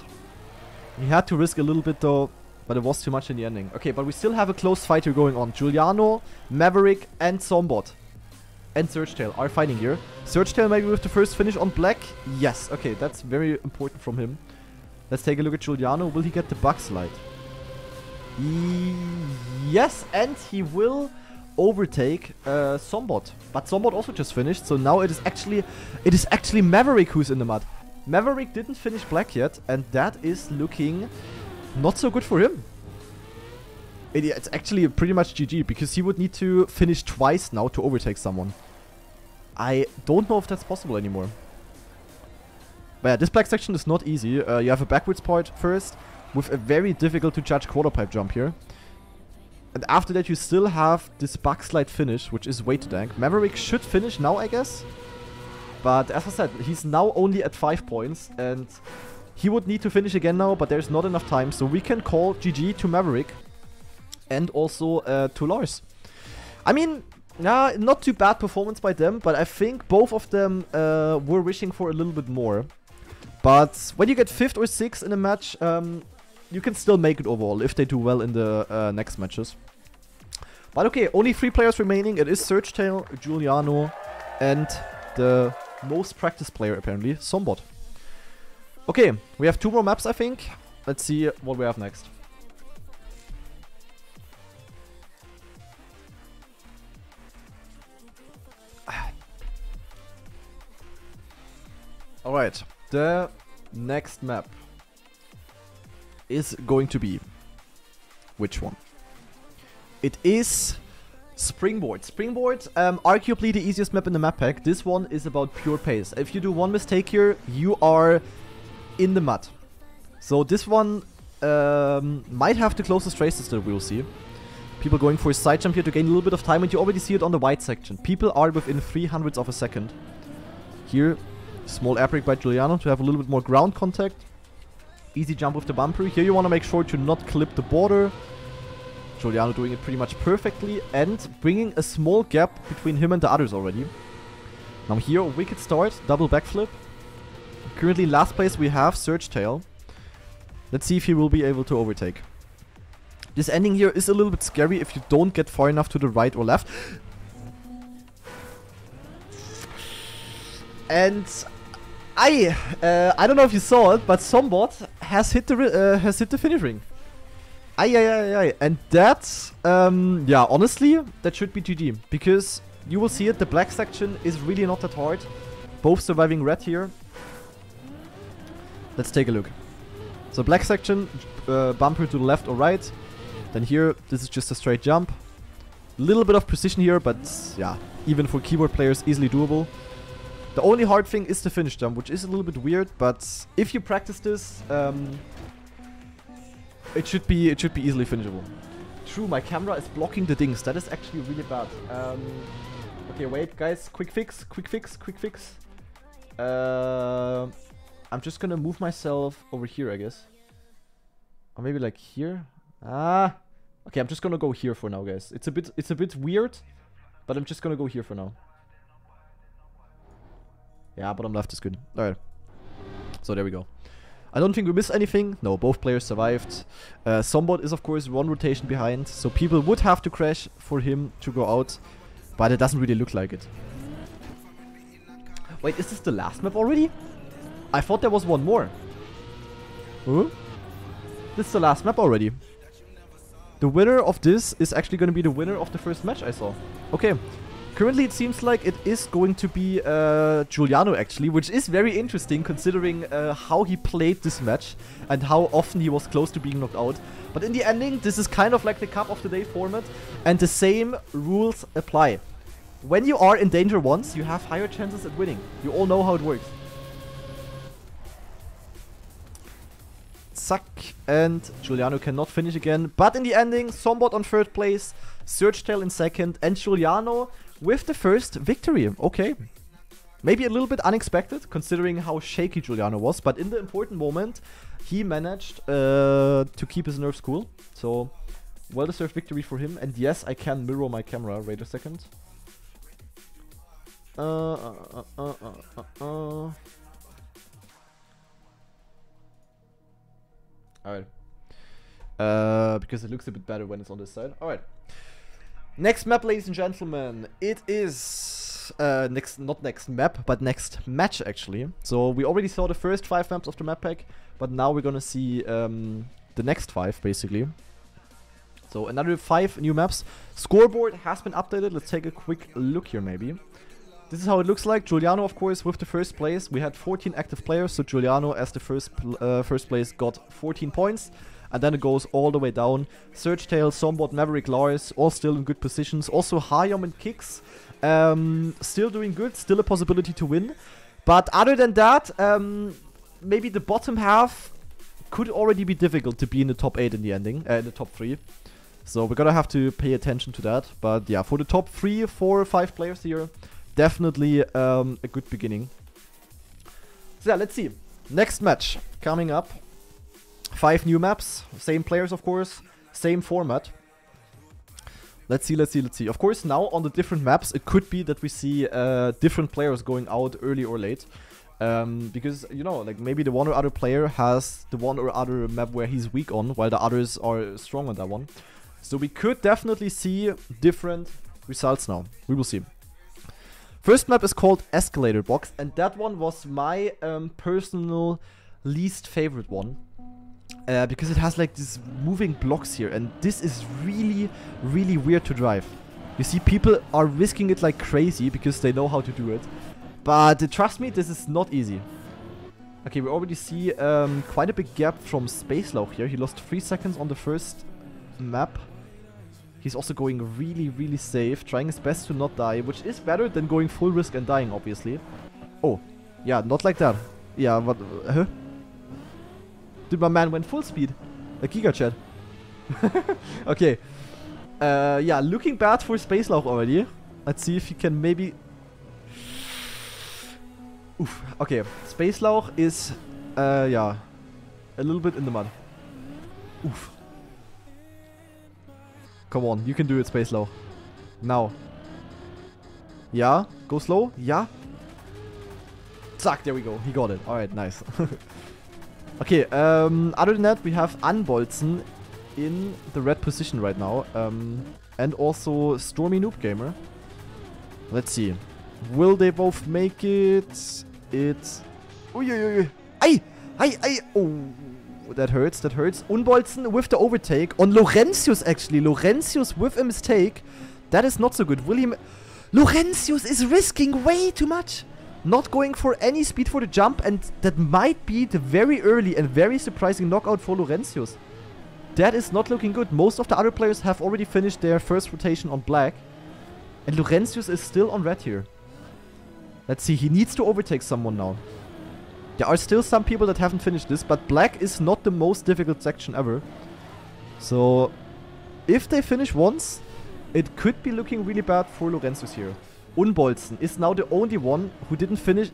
He had to risk a little bit though, but it was too much in the ending. Okay, but we still have a close fight here going on. Giuliano, Maverick, and Sombot. And Surgetail are fighting here. Surgetail maybe with the first finish on black. Yes, okay, that's very important from him. Let's take a look at Giuliano. Will he get the bug slide? yes, and he will overtake uh, Sombot. But Sombot also just finished, so now it is actually it is actually Maverick who's in the mud. Maverick didn't finish black yet, and that is looking not so good for him. It, it's actually pretty much GG, because he would need to finish twice now to overtake someone. I don't know if that's possible anymore. But yeah, this black section is not easy. Uh, you have a backwards first, with a very difficult to judge quarter pipe jump here. And after that you still have this bug slide finish, which is way too dank. Maverick should finish now, I guess. But as I said, he's now only at 5 points and he would need to finish again now, but there's not enough time. So we can call GG to Maverick and also uh, to Lars. I mean, nah, not too bad performance by them, but I think both of them uh, were wishing for a little bit more. But when you get 5th or 6th in a match, um, you can still make it overall if they do well in the uh, next matches. But okay, only 3 players remaining. It is Surgetail, Giuliano, and the most practiced player apparently, Sombot. Okay, we have two more maps I think. Let's see what we have next. Alright, the next map is going to be... Which one? It is Springboard. Springboard, um, arguably the easiest map in the map pack. This one is about pure pace. If you do one mistake here, you are in the mud. So this one um, might have the closest races that we'll see. People going for a side jump here to gain a little bit of time, and you already see it on the white section. People are within 300 of a second. Here, small air brake by Giuliano to have a little bit more ground contact. Easy jump with the bumper. Here you want to make sure to not clip the border. Giuliano doing it pretty much perfectly and bringing a small gap between him and the others already. Now here, wicked start, double backflip. Currently last place we have Surgetail. Let's see if he will be able to overtake. This ending here is a little bit scary if you don't get far enough to the right or left. And I, uh, I don't know if you saw it, but Sombot has hit the uh, has hit the finish ring. Aye, aye, aye, aye. And that, um, yeah, honestly, that should be GG. Because you will see it, the black section is really not that hard. Both surviving red here. Let's take a look. So black section, uh, bumper to the left or right. Then here, this is just a straight jump. Little bit of precision here, but yeah, even for keyboard players, easily doable. The only hard thing is the finish jump, which is a little bit weird, but if you practice this, um, it should be it should be easily finishable. True, my camera is blocking the dings. That is actually really bad. Um, okay, wait, guys. Quick fix, quick fix, quick fix. Uh, I'm just gonna move myself over here, I guess. Or maybe like here. Ah. Okay, I'm just gonna go here for now, guys. It's a bit it's a bit weird, but I'm just gonna go here for now. Yeah, bottom left is good. Alright. So there we go. I don't think we missed anything. No, both players survived. Uh, Sombot is of course one rotation behind, so people would have to crash for him to go out, but it doesn't really look like it. Wait, is this the last map already? I thought there was one more. Huh? This is the last map already. The winner of this is actually going to be the winner of the first match I saw. Okay, Currently, it seems like it is going to be uh, Giuliano, actually, which is very interesting considering uh, how he played this match and how often he was close to being knocked out. But in the ending, this is kind of like the Cup of the Day format, and the same rules apply. When you are in danger once, you have higher chances at winning. You all know how it works. Suck and Giuliano cannot finish again. But in the ending, Sombot on third place, Surgetail in second, and Giuliano with the first victory. Okay. Maybe a little bit unexpected, considering how shaky Giuliano was, but in the important moment, he managed uh, to keep his nerves cool. So, well-deserved victory for him. And yes, I can mirror my camera. Wait a second. Uh, uh, uh, uh, uh, Alright. Uh, because it looks a bit better when it's on this side. Alright. Next map, ladies and gentlemen. It is... Uh, next, not next map, but next match, actually. So, we already saw the first five maps of the map pack. But now we're gonna see um, the next five, basically. So, another five new maps. Scoreboard has been updated. Let's take a quick look here, maybe. This is how it looks like. Giuliano, of course, with the first place. We had 14 active players, so Giuliano, as the first uh, first place, got 14 points. And then it goes all the way down. Surgetail, Sombot, Maverick, Lars, all still in good positions. Also, Hayom and Kicks, um, still doing good. Still a possibility to win. But other than that, um, maybe the bottom half could already be difficult to be in the top 8 in the ending, uh, in the top 3. So we're gonna have to pay attention to that. But yeah, for the top 3, 4, 5 players here, definitely um, a good beginning. So yeah, let's see. Next match coming up. Five new maps, same players of course, same format. Let's see, let's see, let's see. Of course, now on the different maps, it could be that we see uh, different players going out early or late. Um, because, you know, like maybe the one or other player has the one or other map where he's weak on, while the others are strong on that one. So we could definitely see different results now. We will see. First map is called Escalator Box, and that one was my um, personal least favorite one. Uh, because it has like these moving blocks here, and this is really, really weird to drive. You see, people are risking it like crazy because they know how to do it. But uh, trust me, this is not easy. Okay, we already see um, quite a big gap from Space Lauch here. He lost 3 seconds on the first map. He's also going really, really safe, trying his best to not die, which is better than going full risk and dying, obviously. Oh, yeah, not like that. Yeah, but... uh, huh? Dude, my man went full speed. A Giga Chad. okay. Uh, yeah, looking bad for Space Lauch already. Let's see if he can maybe... Oof. Okay, Space Lauch is, uh, yeah, a little bit in the mud. Oof. Come on, you can do it, Space Lauch. Now. Yeah, go slow. Yeah. Zack, there we go. He got it. Alright, nice. okay, um, other than that, we have Unbolzen in the red position right now. Um, and also Stormy Noob Gamer. Let's see. Will they both make it? It's... Ui, ui, ui. Ay! Ay, ay! Oh, that hurts, that hurts. Unbolzen with the overtake on Laurentius, actually. Laurentius with a mistake. That is not so good. William... Laurentius is risking way too much. Not going for any speed for the jump, and that might be the very early and very surprising knockout for Laurentius. That is not looking good. Most of the other players have already finished their first rotation on black. And Laurentius is still on red here. Let's see, he needs to overtake someone now. There are still some people that haven't finished this, but black is not the most difficult section ever. So, if they finish once, it could be looking really bad for Laurentius here. Unbolzen is now the only one who didn't finish.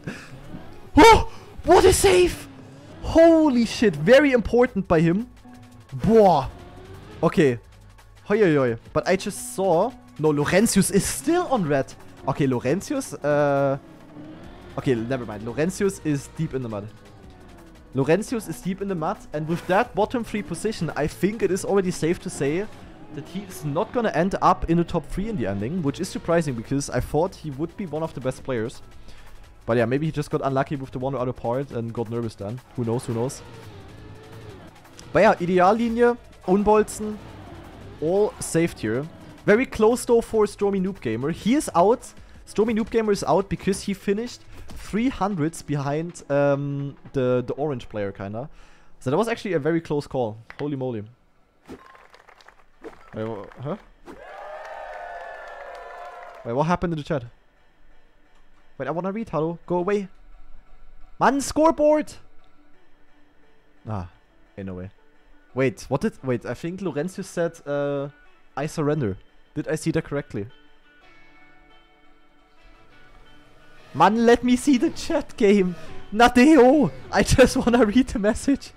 Oh! What a save! Holy shit, very important by him. Boah. Okay. Hoi, hoi, hoi. But I just saw... No, Laurentius is still on red. Okay, Laurentius... Uh, Okay, never mind. Laurentius is deep in the mud. Laurentius is deep in the mud, and with that bottom 3 position, I think it is already safe to say that he is not gonna end up in the top 3 in the ending, which is surprising because I thought he would be one of the best players. But yeah, maybe he just got unlucky with the one or other part and got nervous then. Who knows, who knows. But yeah, Ideallinie, Unbolzen, all saved here. Very close though for Stormy Noob Gamer. He is out. Stormy Noob Gamer is out because he finished 300s behind um, the, the orange player, kinda. So that was actually a very close call. Holy moly. Wait, wha huh? Wait, what happened in the chat? Wait, I wanna read, hello. Go away. Man, scoreboard! Ah, ain't no way. Wait, what did... Wait, I think Lorenzo said, uh, I surrender. Did I see that correctly? Man, let me see the chat game. Nadeo! I just wanna read the message.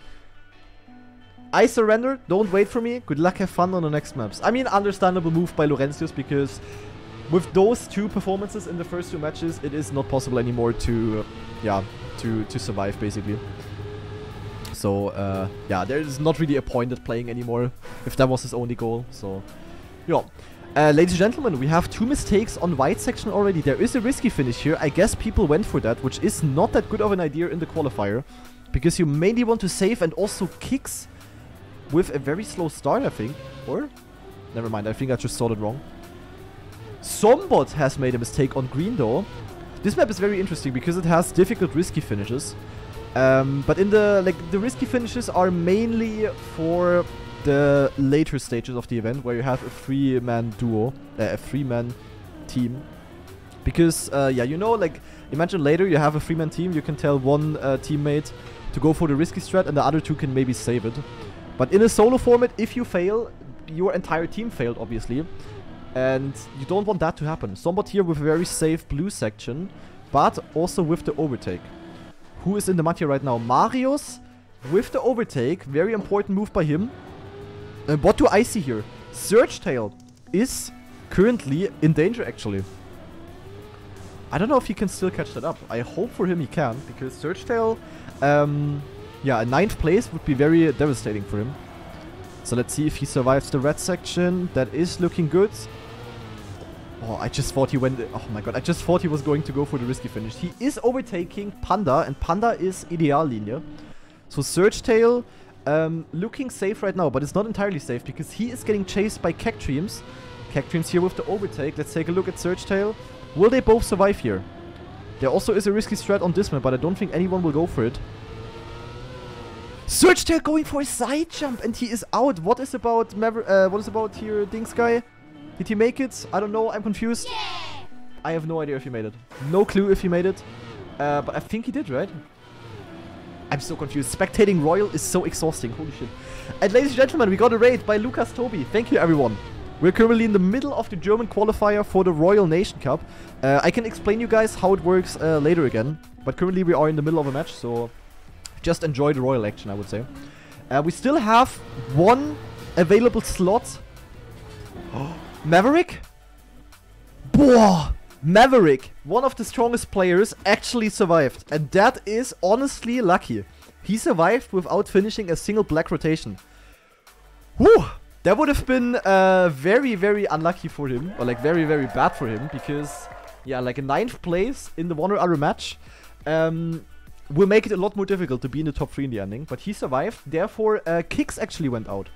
I surrender. Don't wait for me. Good luck, have fun on the next maps. I mean, understandable move by Laurentius because with those two performances in the first two matches, it is not possible anymore to, uh, yeah, to to survive basically. So uh, yeah, there is not really a point at playing anymore if that was his only goal. So yeah. Uh, ladies and gentlemen, we have two mistakes on white section already. There is a risky finish here. I guess people went for that, which is not that good of an idea in the qualifier. Because you mainly want to save and also kicks with a very slow start, I think. Or? Never mind, I think I just saw it wrong. Sombot has made a mistake on green though. This map is very interesting because it has difficult risky finishes. Um, but in the, like, the risky finishes are mainly for the later stages of the event where you have a three-man duo, uh, a three-man team. Because, uh, yeah, you know, like, imagine later you have a three-man team, you can tell one uh, teammate to go for the risky strat and the other two can maybe save it. But in a solo format, if you fail, your entire team failed, obviously. And you don't want that to happen. Somebody here with a very safe blue section, but also with the overtake. Who is in the mud here right now? Marius with the overtake. Very important move by him. And what do I see here? Surge Tail is currently in danger, actually. I don't know if he can still catch that up. I hope for him he can, because Surge Tail, um, yeah, a ninth place would be very devastating for him. So let's see if he survives the red section. That is looking good. Oh, I just thought he went... Oh my god, I just thought he was going to go for the risky finish. He is overtaking Panda, and Panda is Ideal Linie. So Surge Tail um, looking safe right now, but it's not entirely safe because he is getting chased by Cactreams. Cactreams here with the overtake. Let's take a look at Surge Tail. Will they both survive here? There also is a risky strat on this map, but I don't think anyone will go for it. Surge Tail going for a side jump and he is out. What is about Maver uh, what is about here Dings guy? Did he make it? I don't know. I'm confused. Yeah. I have no idea if he made it. No clue if he made it. Uh, but I think he did, right? I'm so confused. Spectating Royal is so exhausting. Holy shit. And ladies and gentlemen, we got a raid by Lucas Toby. Thank you, everyone. We're currently in the middle of the German qualifier for the Royal Nation Cup. Uh, I can explain you guys how it works uh, later again. But currently we are in the middle of a match, so just enjoy the Royal action, I would say. Uh, we still have one available slot. Maverick? Boah! Maverick, one of the strongest players, actually survived. And that is honestly lucky. He survived without finishing a single black rotation. Whew! That would have been uh, very, very unlucky for him. Or like very, very bad for him. Because, yeah, like a ninth place in the one or other match um, will make it a lot more difficult to be in the top 3 in the ending. But he survived. Therefore, uh, Kicks actually went out.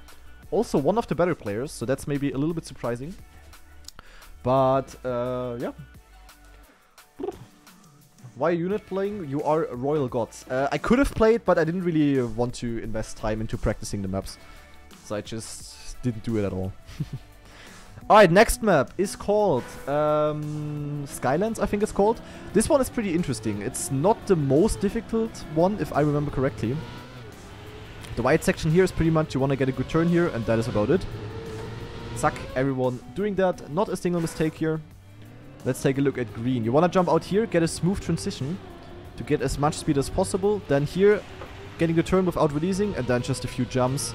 Also one of the better players. So that's maybe a little bit surprising. But, uh, yeah, why are you not playing? You are Royal Gods. Uh, I could have played, but I didn't really want to invest time into practicing the maps. So I just didn't do it at all. Alright, next map is called um, Skylands, I think it's called. This one is pretty interesting. It's not the most difficult one, if I remember correctly. The white section here is pretty much you want to get a good turn here, and that is about it. Suck everyone doing that. Not a single mistake here. Let's take a look at green. You want to jump out here, get a smooth transition to get as much speed as possible. Then here, getting the turn without releasing, and then just a few jumps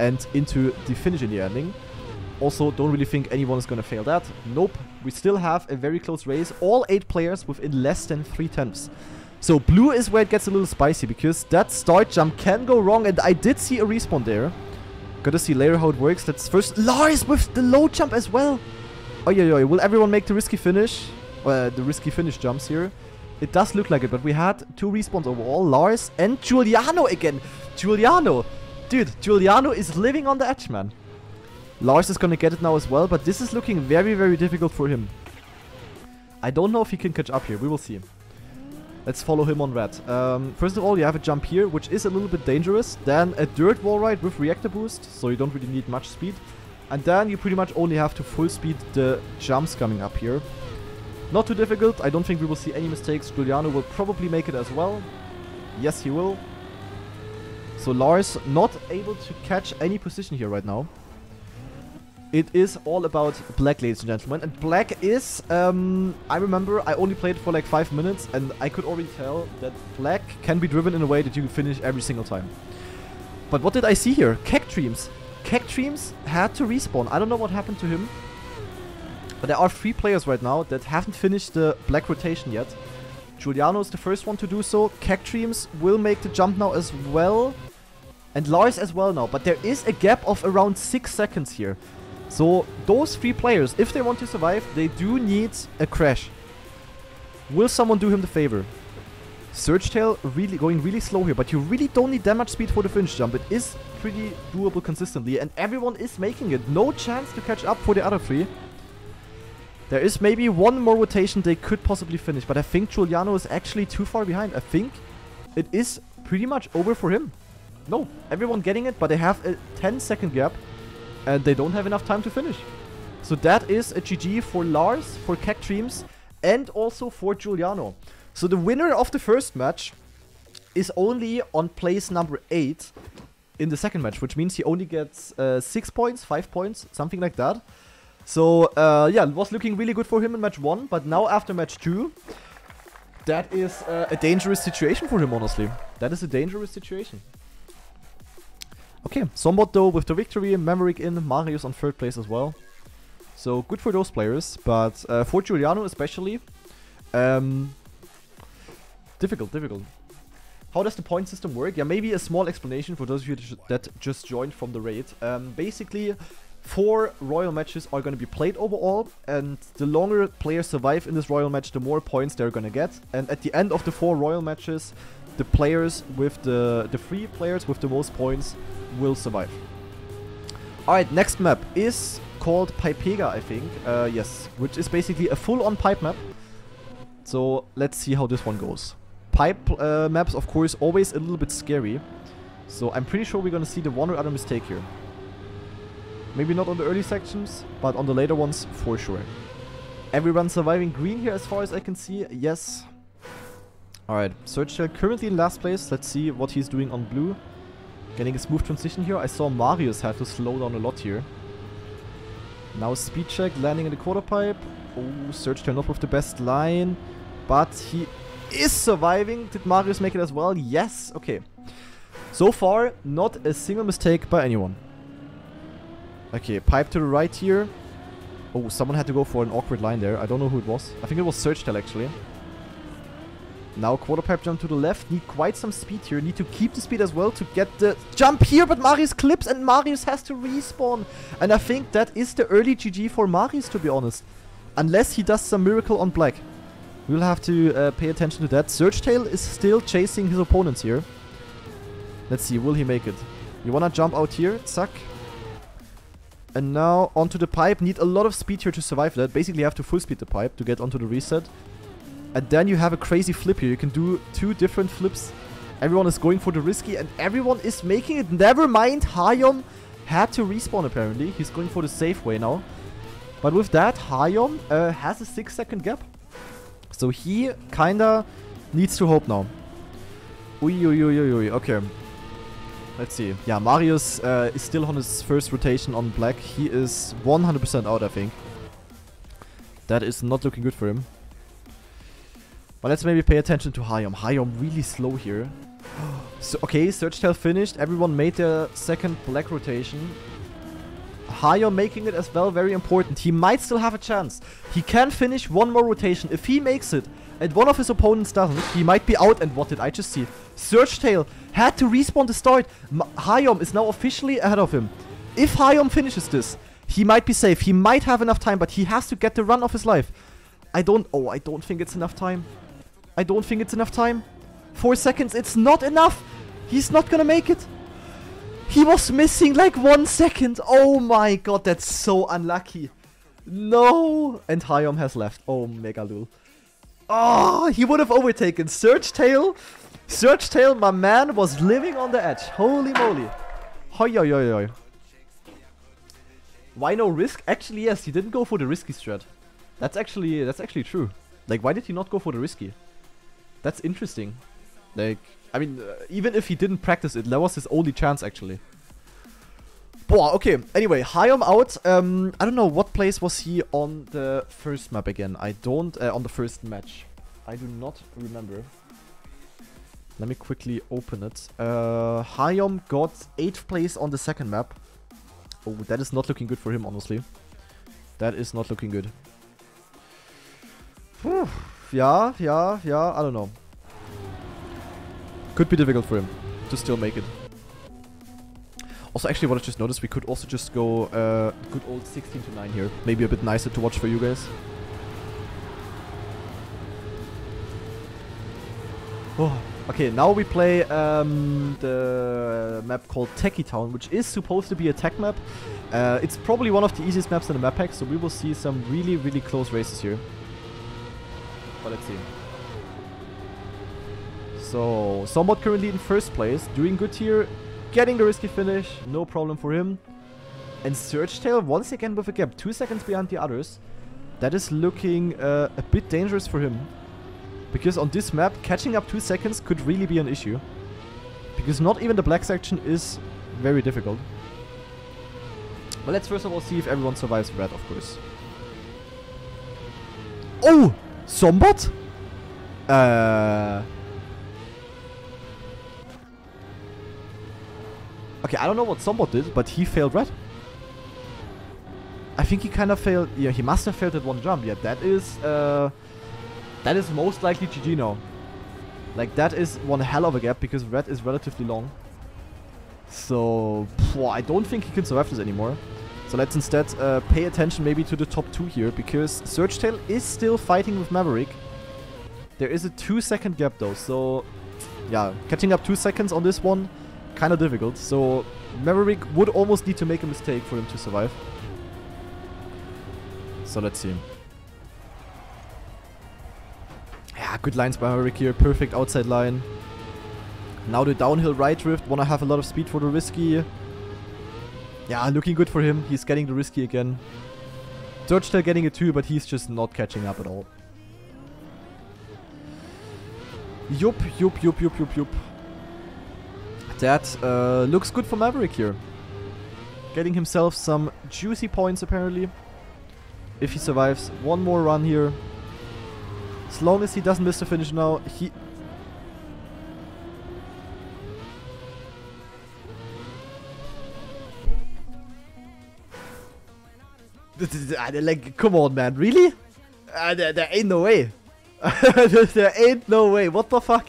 and into the finish in the ending. Also, don't really think anyone is going to fail that. Nope, we still have a very close race. All 8 players within less than 3 tenths. So blue is where it gets a little spicy, because that start jump can go wrong, and I did see a respawn there. Gotta see later how it works. Let's first... Lars with the low jump as well! Oh yeah, yeah, will everyone make the risky finish? Uh, the risky finish jumps here. It does look like it, but we had two respawns overall. Lars and Giuliano again. Giuliano. Dude, Giuliano is living on the edge, man. Lars is gonna get it now as well, but this is looking very, very difficult for him. I don't know if he can catch up here. We will see. Let's follow him on red. Um, first of all, you have a jump here, which is a little bit dangerous. Then a dirt wall ride with reactor boost, so you don't really need much speed. And then you pretty much only have to full speed the jumps coming up here. Not too difficult. I don't think we will see any mistakes. Giuliano will probably make it as well. Yes, he will. So Lars not able to catch any position here right now. It is all about Black, ladies and gentlemen. And Black is, um, I remember I only played for like 5 minutes and I could already tell that Black can be driven in a way that you finish every single time. But what did I see here? Keck Dreams. Keck Dreams had to respawn. I don't know what happened to him. But there are three players right now that haven't finished the Black rotation yet. Giuliano is the first one to do so. Keck Dreams will make the jump now as well. And Lars as well now. But there is a gap of around 6 seconds here. So those three players, if they want to survive, they do need a crash. Will someone do him the favor? Surge Tail really going really slow here, but you really don't need that much speed for the finish jump. It is pretty doable consistently, and everyone is making it. No chance to catch up for the other three. There is maybe one more rotation they could possibly finish, but I think Giuliano is actually too far behind. I think it is pretty much over for him. No, everyone getting it, but they have a 10 second gap and they don't have enough time to finish. So that is a GG for Lars, for Keck Dreams, and also for Giuliano. So the winner of the first match is only on place number 8 in the second match, which means he only gets uh, 6 points, 5 points, something like that. So, uh, yeah, it was looking really good for him in match 1, but now after match 2, that is uh, a dangerous situation for him, honestly. That is a dangerous situation. Okay, Sombot though with the victory, Maverick in, Marius on third place as well. So good for those players, but uh, for Giuliano especially, um, difficult, difficult. How does the point system work? Yeah, maybe a small explanation for those of you that just joined from the raid. Um, basically, four royal matches are going to be played overall, and the longer players survive in this royal match, the more points they're going to get. And at the end of the four royal matches, the players with the the three players with the most points will survive. Alright, next map is called Pipega, I think. Uh, yes, which is basically a full-on pipe map. So let's see how this one goes. Pipe uh, maps, of course, always a little bit scary. So I'm pretty sure we're gonna see the one or other mistake here. Maybe not on the early sections, but on the later ones for sure. Everyone surviving green here as far as I can see. Yes. Alright, Tail currently in last place. Let's see what he's doing on blue. Getting a smooth transition here. I saw Marius have to slow down a lot here. Now speed check, landing in the quarter pipe. Oh, Surge Tail not with the best line. But he is surviving. Did Marius make it as well? Yes. Okay. So far, not a single mistake by anyone. Okay, pipe to the right here. Oh, someone had to go for an awkward line there. I don't know who it was. I think it was Surge Tail actually. Now quarter pipe jump to the left. Need quite some speed here. Need to keep the speed as well to get the jump here. But Marius clips and Marius has to respawn. And I think that is the early GG for Marius to be honest. Unless he does some miracle on black. We'll have to uh, pay attention to that. Surge Tail is still chasing his opponents here. Let's see, will he make it? You wanna jump out here? Zack. And now onto the pipe. Need a lot of speed here to survive that. Basically have to full speed the pipe to get onto the reset. And then you have a crazy flip here. You can do two different flips. Everyone is going for the risky and everyone is making it. Never mind, Hayom had to respawn apparently. He's going for the safe way now. But with that, Hayom uh, has a 6 second gap. So he kinda needs to hope now. Ui. Okay. Let's see. Yeah, Marius uh, is still on his first rotation on black. He is 100% out, I think. That is not looking good for him. But let's maybe pay attention to Hayom. Hayom really slow here. so, okay, Surge Tail finished. Everyone made their second black rotation. Hayom making it as well, very important. He might still have a chance. He can finish one more rotation. If he makes it and one of his opponents doesn't, he might be out. And what did I just see? Surge Tail had to respawn the start. Hayom is now officially ahead of him. If Hayom finishes this, he might be safe. He might have enough time, but he has to get the run of his life. I don't... Oh, I don't think it's enough time. I don't think it's enough time. Four seconds, it's not enough. He's not gonna make it. He was missing like one second. Oh my god, that's so unlucky. No. And Hayom has left. Oh, Megalul. Oh, ah, he would have overtaken. Surge Tail. Surge Tail, my man, was living on the edge. Holy moly. Hoi, hoi, hoi, hoi. Why no risk? Actually, yes, he didn't go for the risky strat. That's actually, that's actually true. Like, why did he not go for the risky? That's interesting. Like, I mean, uh, even if he didn't practice it, that was his only chance actually. Boah, okay. Anyway, Hayom out. Um, I don't know what place was he on the first map again. I don't uh, on the first match. I do not remember. Let me quickly open it. Uh, Hayom got 8th place on the second map. Oh, that is not looking good for him, honestly. That is not looking good. Whew. Yeah, yeah, yeah, I don't know. Could be difficult for him to still make it. Also, actually, what I just noticed, we could also just go uh, good old 16 to 9 here. Maybe a bit nicer to watch for you guys. Oh. Okay, now we play um, the map called Techie Town, which is supposed to be a tech map. Uh, it's probably one of the easiest maps in the map pack, so we will see some really, really close races here. But let's see. So, Sombot currently in first place, doing good here, getting the risky finish, no problem for him. And Surgetail once again with a gap, two seconds behind the others. That is looking uh, a bit dangerous for him. Because on this map, catching up 2 seconds could really be an issue. Because not even the black section is very difficult. But let's first of all see if everyone survives red, of course. Oh! Sombot? Uh... Okay, I don't know what Sombot did, but he failed red. I think he kind of failed... Yeah, he must have failed at one jump. Yeah, that is... Uh, that is most likely GG now. Like, that is one hell of a gap because red is relatively long. So, phew, I don't think he can survive this anymore. So let's instead uh, pay attention maybe to the top two here because Surgetail is still fighting with Maverick. There is a two second gap though, so yeah, catching up two seconds on this one, kind of difficult. So Maverick would almost need to make a mistake for him to survive. So let's see. Yeah, good lines by Maverick here. Perfect outside line. Now the downhill right drift. Wanna have a lot of speed for the risky. Yeah, looking good for him. He's getting the risky again. Surgetail getting it too, but he's just not catching up at all. Yup, yup, yup, yup, yup, yup. That uh, looks good for Maverick here. Getting himself some juicy points apparently. If he survives. One more run here. As long as he doesn't miss the finish now, he... like, come on, man. Really? Uh, there, there ain't no way. there ain't no way. What the fuck?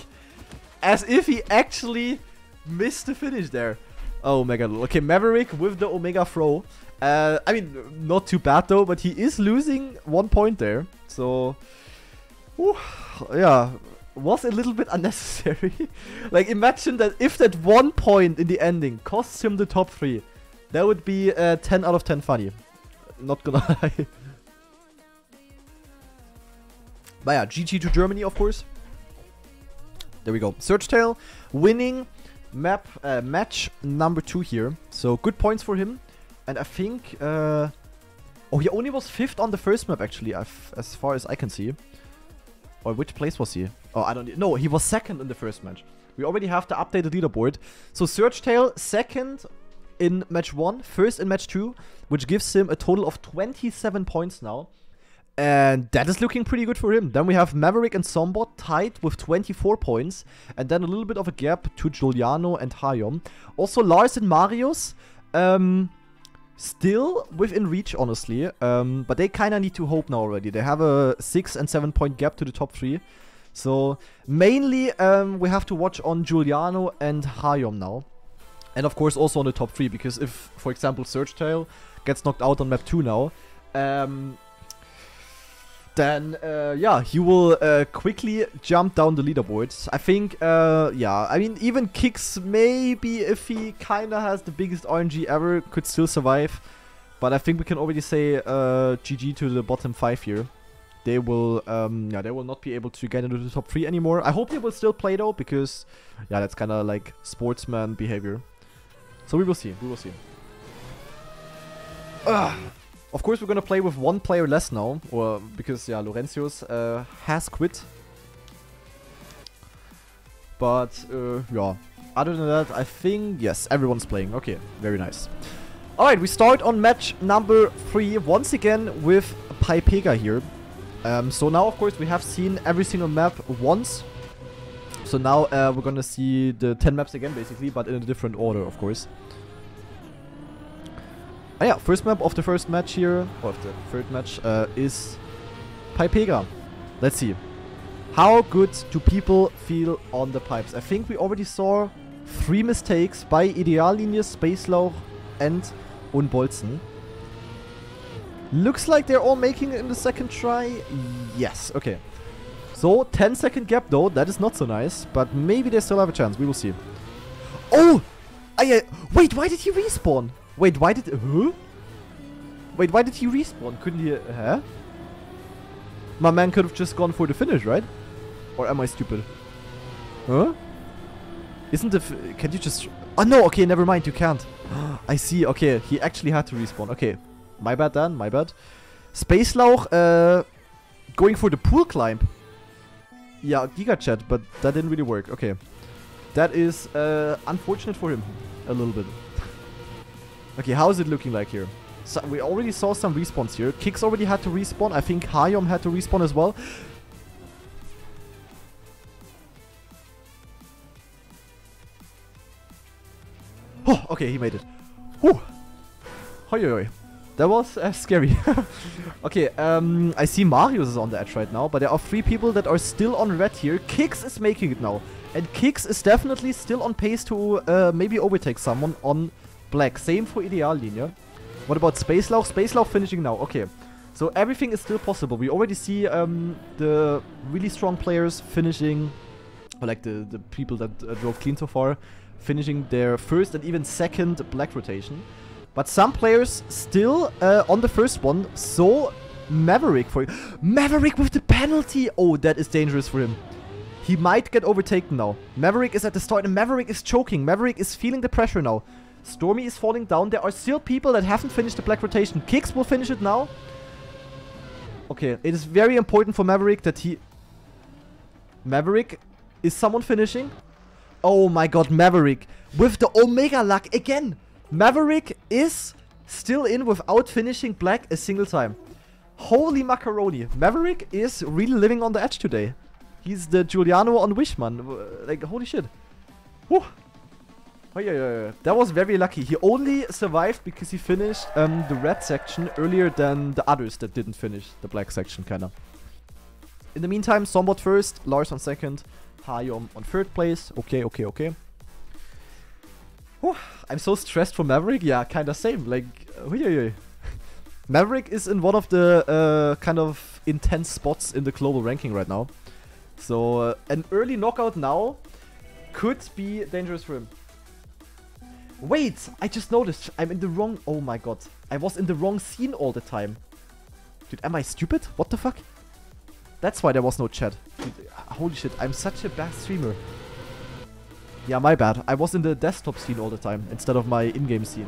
As if he actually missed the finish there. Oh my god. Okay, Maverick with the Omega throw. Uh, I mean, not too bad though, but he is losing one point there. So, whew, yeah, was a little bit unnecessary. like, imagine that if that one point in the ending costs him the top three, that would be uh, 10 out of 10 funny. Not gonna lie. But yeah, GG to Germany, of course. There we go. Surgetail winning map uh, match number two here. So good points for him. And I think... Uh, oh, he only was fifth on the first map, actually, as far as I can see. Or which place was he? Oh, I don't... No, he was second in the first match. We already have to update the leaderboard. So Surgetail second in match one, first in match 2, which gives him a total of 27 points now. And that is looking pretty good for him. Then we have Maverick and Sombot tied with 24 points. And then a little bit of a gap to Giuliano and Hayom. Also Lars and Marius. Um, still within reach, honestly. Um, but they kind of need to hope now already. They have a 6 and 7 point gap to the top 3. So mainly um, we have to watch on Giuliano and Hayom now. And of course also on the top 3. Because if, for example, Surgetail gets knocked out on map 2 now... Um, then uh, yeah, he will uh, quickly jump down the leaderboards. I think, uh, yeah, I mean, even Kicks, maybe if he kind of has the biggest RNG ever, could still survive. But I think we can already say GG uh, to the bottom 5 here. They will, um, yeah, they will not be able to get into the top 3 anymore. I hope they will still play though, because, yeah, that's kind of like sportsman behavior. So we will see, we will see. Ugh. Of course, we're gonna play with one player less now, or because yeah, Laurentius uh, has quit. But uh, yeah, other than that, I think yes, everyone's playing. Okay, very nice. Alright, we start on match number 3 once again with Pypega here. Um, so now, of course, we have seen every single map once. So now uh, we're gonna see the 10 maps again, basically, but in a different order, of course. Ah yeah, first map of the first match here, or of the third match, uh, is Pypega. Let's see. How good do people feel on the pipes? I think we already saw three mistakes by Ideallinie, Spacelauch, and Unbolzen. Looks like they're all making it in the second try. Yes, okay. So, 10 second gap though, that is not so nice, but maybe they still have a chance, we will see. Oh! I, uh, wait, why did he respawn? Wait, why did... Huh? Wait, why did he respawn? Couldn't he... Huh? My man could have just gone for the finish, right? Or am I stupid? Huh? Isn't the... Can you just... Oh no, okay, never mind, you can't. I see, okay, he actually had to respawn. Okay, my bad then, my bad. Spacelauch, uh, going for the pool climb. Yeah, Giga Chad, but that didn't really work. Okay. That is uh, unfortunate for him. A little bit. Okay, how is it looking like here? So we already saw some respawns here. Kicks already had to respawn. I think Hayom had to respawn as well. Oh, okay, he made it. Whew. Hoi, hoi. That was uh, scary. okay, um, I see Marius is on the edge right now, but there are three people that are still on red here. Kicks is making it now. And Kicks is definitely still on pace to uh, maybe overtake someone on black. Same for Ideallinie. What about Spacelauch? Spacelauch finishing now. Okay. So everything is still possible. We already see um, the really strong players finishing, or like the, the people that uh, drove clean so far, finishing their first and even second black rotation. But some players still uh, on the first one. So Maverick for Maverick with the penalty. Oh, that is dangerous for him. He might get overtaken now. Maverick is at the start and Maverick is choking. Maverick is feeling the pressure now. Stormy is falling down. There are still people that haven't finished the black rotation. Kicks will finish it now. Okay, it is very important for Maverick that he... Maverick, is someone finishing? Oh my god, Maverick. With the Omega luck again. Maverick is still in without finishing black a single time. Holy macaroni. Maverick is really living on the edge today. He's the Giuliano on Wishman. Like, holy shit. Whew. Oh, yeah, yeah, yeah. That was very lucky. He only survived because he finished um, the red section earlier than the others that didn't finish the black section, kinda. In the meantime, Sombot first, Lars on second, Hayom on third place. Okay, okay, okay. Whew, I'm so stressed for Maverick. Yeah, kinda same. Like, uh, Maverick is in one of the uh, kind of intense spots in the global ranking right now. So, uh, an early knockout now could be dangerous for him. Wait, I just noticed. I'm in the wrong... Oh my god. I was in the wrong scene all the time. Dude, am I stupid? What the fuck? That's why there was no chat. Dude, holy shit, I'm such a bad streamer. Yeah, my bad. I was in the desktop scene all the time instead of my in-game scene.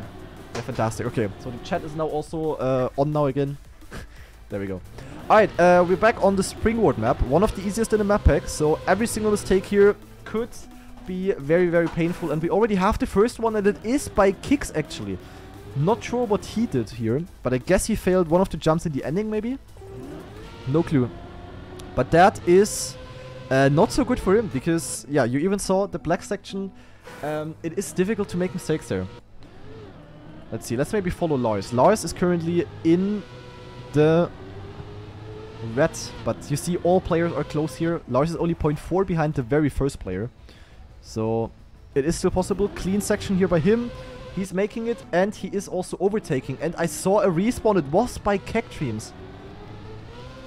Yeah, fantastic. Okay, so the chat is now also uh, on now again. there we go. Alright, uh, we're back on the Springward map. One of the easiest in the map pack. So every single mistake here could be very, very painful. And we already have the first one, and it is by Kicks, actually. Not sure what he did here, but I guess he failed one of the jumps in the ending, maybe? No clue. But that is uh, not so good for him, because, yeah, you even saw the black section. Um, it is difficult to make mistakes there. Let's see, let's maybe follow Lars. Lars is currently in the red, but you see all players are close here. Lars is only 0.4 behind the very first player. So, it is still possible. Clean section here by him. He's making it, and he is also overtaking. And I saw a respawn. It was by Cactreams.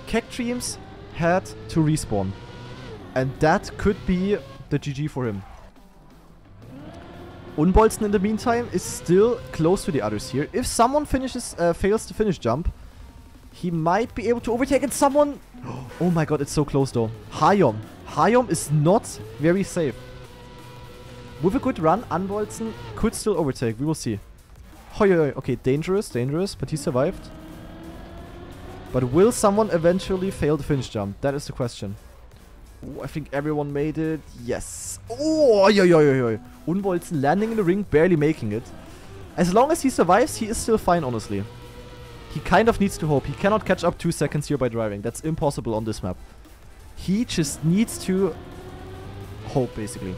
Cactreams had to respawn. And that could be the GG for him. Unbolzen in the meantime is still close to the others here. If someone finishes, uh, fails to finish jump, he might be able to overtake and someone... Oh my god, it's so close though. Hayom. Hayom is not very safe. With a good run, Unbolzen could still overtake. We will see. Hoi, hoi, okay, dangerous, dangerous, but he survived. But will someone eventually fail the finish jump? That is the question. Ooh, I think everyone made it. Yes. Oh, oi, oi, oi, oi. Unbolzen landing in the ring, barely making it. As long as he survives, he is still fine, honestly. He kind of needs to hope. He cannot catch up two seconds here by driving. That's impossible on this map. He just needs to hope, basically.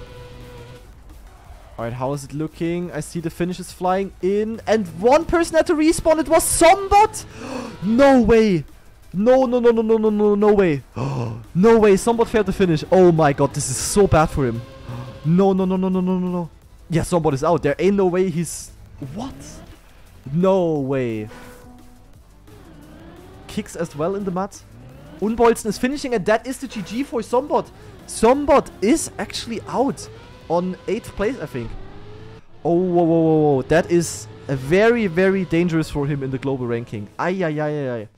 Alright, how is it looking? I see the finishes flying in. And one person had to respawn. It was Sombot! no way! No, no, no, no, no, no, no, no way. no way, Sombot failed to finish. Oh my god, this is so bad for him. No, no, no, no, no, no, no, no. Yeah, Sombot is out. There ain't no way he's... What? No way. Kicks as well in the mud. Unbolzen is finishing and that is the GG for Sombot. Sombot is actually out on 8th place, I think. Oh, whoa, whoa, whoa, whoa. That is very, very dangerous for him in the global ranking. Ay, ay, ay, ay.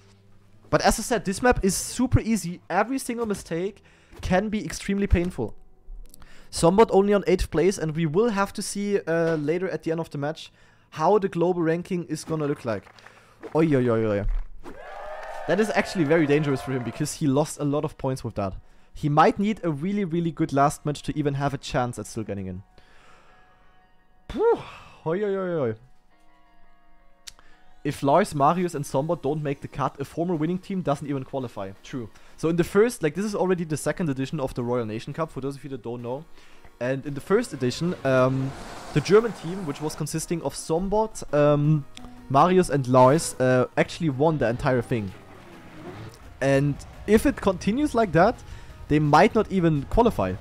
But as I said, this map is super easy. Every single mistake can be extremely painful. Sombot only on 8th place, and we will have to see uh, later at the end of the match how the global ranking is gonna look like. Oi, oi, oi, oi. That is actually very dangerous for him because he lost a lot of points with that. He might need a really, really good last match to even have a chance at still getting in. Puh. Oi, oi, oi, oi. If Lars, Marius, and Sombot don't make the cut, a former winning team doesn't even qualify. True. So in the first, like this is already the second edition of the Royal Nation Cup, for those of you that don't know. And in the first edition, um, the German team, which was consisting of Sombot, um, Marius, and Lars, uh, actually won the entire thing. And if it continues like that, they might not even qualify.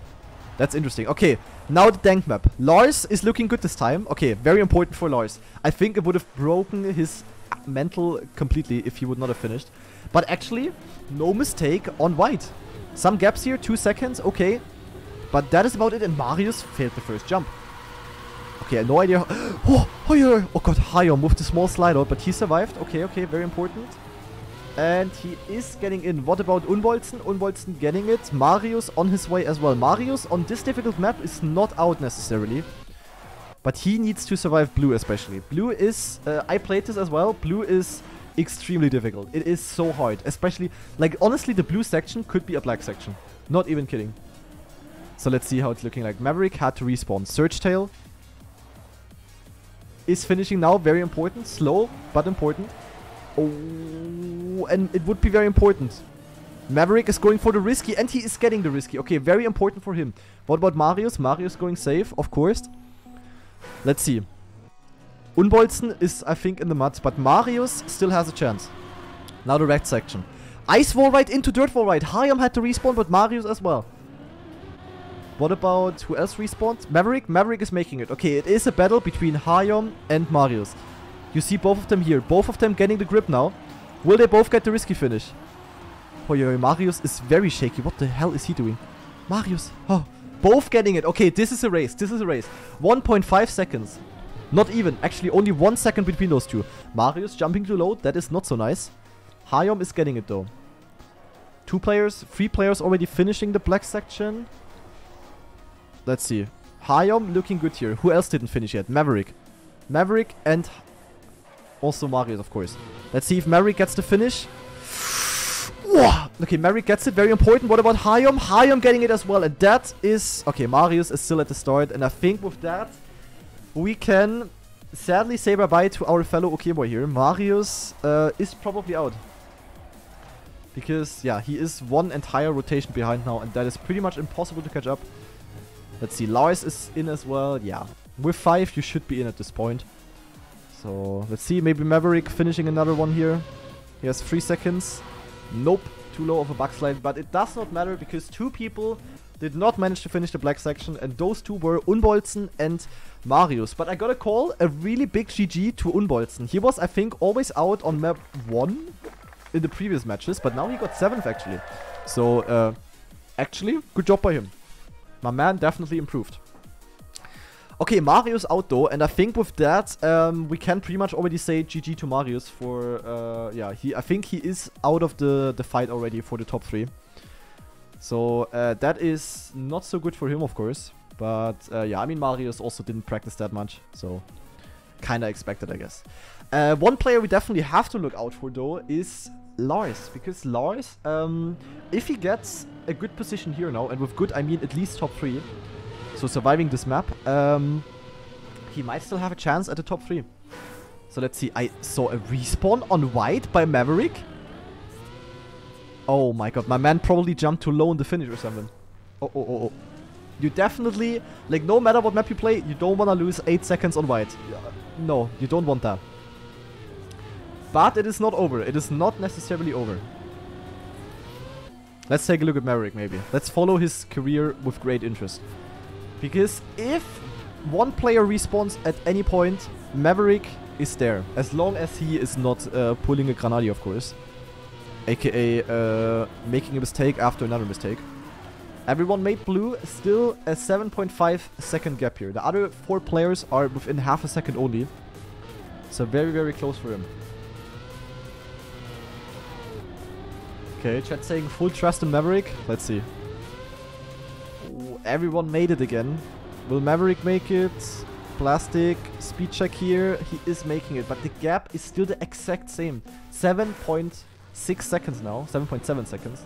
That's interesting. Okay, now the tank map. Lars is looking good this time. Okay, very important for Lars. I think it would have broken his mental completely if he would not have finished. But actually, no mistake on white. Some gaps here, two seconds, okay. But that is about it, and Marius failed the first jump. Okay, no idea. Oh, oh, yeah. oh god, Hayo moved a small slide out, but he survived. Okay, okay, very important. And he is getting in. What about Unbolzen? Unbolzen getting it. Marius on his way as well. Marius on this difficult map is not out necessarily. But he needs to survive blue especially. Blue is... Uh, I played this as well. Blue is extremely difficult. It is so hard. Especially... Like, honestly, the blue section could be a black section. Not even kidding. So let's see how it's looking like. Maverick had to respawn. Surge Tail is finishing now. Very important. Slow, but important. Oh, and it would be very important. Maverick is going for the risky, and he is getting the risky. Okay, very important for him. What about Marius? Marius going safe, of course. Let's see. Unbolzen is, I think, in the mud, but Marius still has a chance. Now the red section. Ice wall right into dirt wall right. Hayom had to respawn, but Marius as well. What about who else respawned? Maverick? Maverick is making it. Okay, it is a battle between Hayom and Marius. You see both of them here. Both of them getting the grip now. Will they both get the risky finish? Oh yeah, Marius is very shaky. What the hell is he doing? Marius. Oh, both getting it. Okay, this is a race. This is a race. 1.5 seconds. Not even. Actually, only one second between those two. Marius jumping too low. That is not so nice. Hayom is getting it though. Two players, three players already finishing the black section. Let's see. Hayom looking good here. Who else didn't finish yet? Maverick. Maverick and also Marius, of course. Let's see if Maverick gets the finish. Okay, Maverick gets it. Very important. What about Hayom? Hayom getting it as well. And that is... Okay, Marius is still at the start. And I think with that, we can sadly say bye-bye to our fellow Okeboy here. Marius uh, is probably out. Because, yeah, he is one entire rotation behind now. And that is pretty much impossible to catch up. Let's see. Lars is in as well. Yeah. With 5, you should be in at this point. So, let's see. Maybe Maverick finishing another one here. He has 3 seconds. Nope. Too low of a backslide. But it does not matter because two people did not manage to finish the black section. And those two were Unbolzen and Marius. But I gotta call a really big GG to Unbolzen. He was, I think, always out on map 1 in the previous matches. But now he got 7th actually. So, uh, actually, good job by him. My man definitely improved. Okay, Marius out though, and I think with that, um, we can pretty much already say GG to Marius for, uh, yeah, he. I think he is out of the, the fight already for the top 3. So, uh, that is not so good for him, of course. But, uh, yeah, I mean, Marius also didn't practice that much, so kinda expected, I guess. Uh, one player we definitely have to look out for, though, is Lars. Because Lars, um, if he gets a good position here now, and with good, I mean at least top 3, so surviving this map, um, he might still have a chance at the top 3. So let's see. I saw a respawn on white by Maverick. Oh my god, my man probably jumped too low in the finish or something. Oh, oh, oh, oh. You definitely, like, no matter what map you play, you don't want to lose 8 seconds on white. No, you don't want that. But it is not over. It is not necessarily over. Let's take a look at Maverick, maybe. Let's follow his career with great interest. Because if one player respawns at any point, Maverick is there. As long as he is not uh, pulling a GranaDy, of course aka uh, making a mistake after another mistake. Everyone made blue, still a 7.5 second gap here. The other four players are within half a second only. So very, very close for him. Okay, chat saying full trust in Maverick. Let's see. Everyone made it again. Will Maverick make it? Plastic, speed check here. He is making it, but the gap is still the exact same. 7.6 seconds now, 7.7 seconds.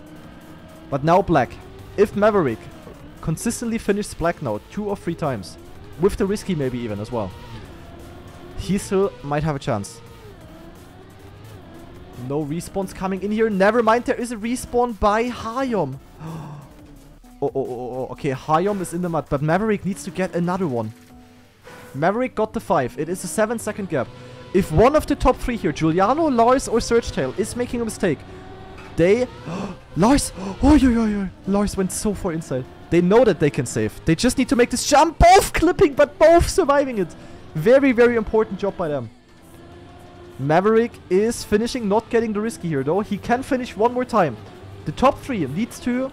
But now black. If Maverick consistently finishes black now two or three times, with the risky maybe even as well, he still might have a chance. No respawns coming in here. Never mind, there is a respawn by Hayom. oh, oh, oh, oh, okay, Hayom is in the mud, but Maverick needs to get another one. Maverick got the 5. It is a 7 second gap. If one of the top three here, Giuliano, Lars, or Searchtail, is making a mistake, they... Lars! Oh, yo, yo, yo. Lars went so far inside. They know that they can save. They just need to make this jump. Both clipping, but both surviving it. Very, very important job by them. Maverick is finishing, not getting the risky here, though. He can finish one more time. The top three needs to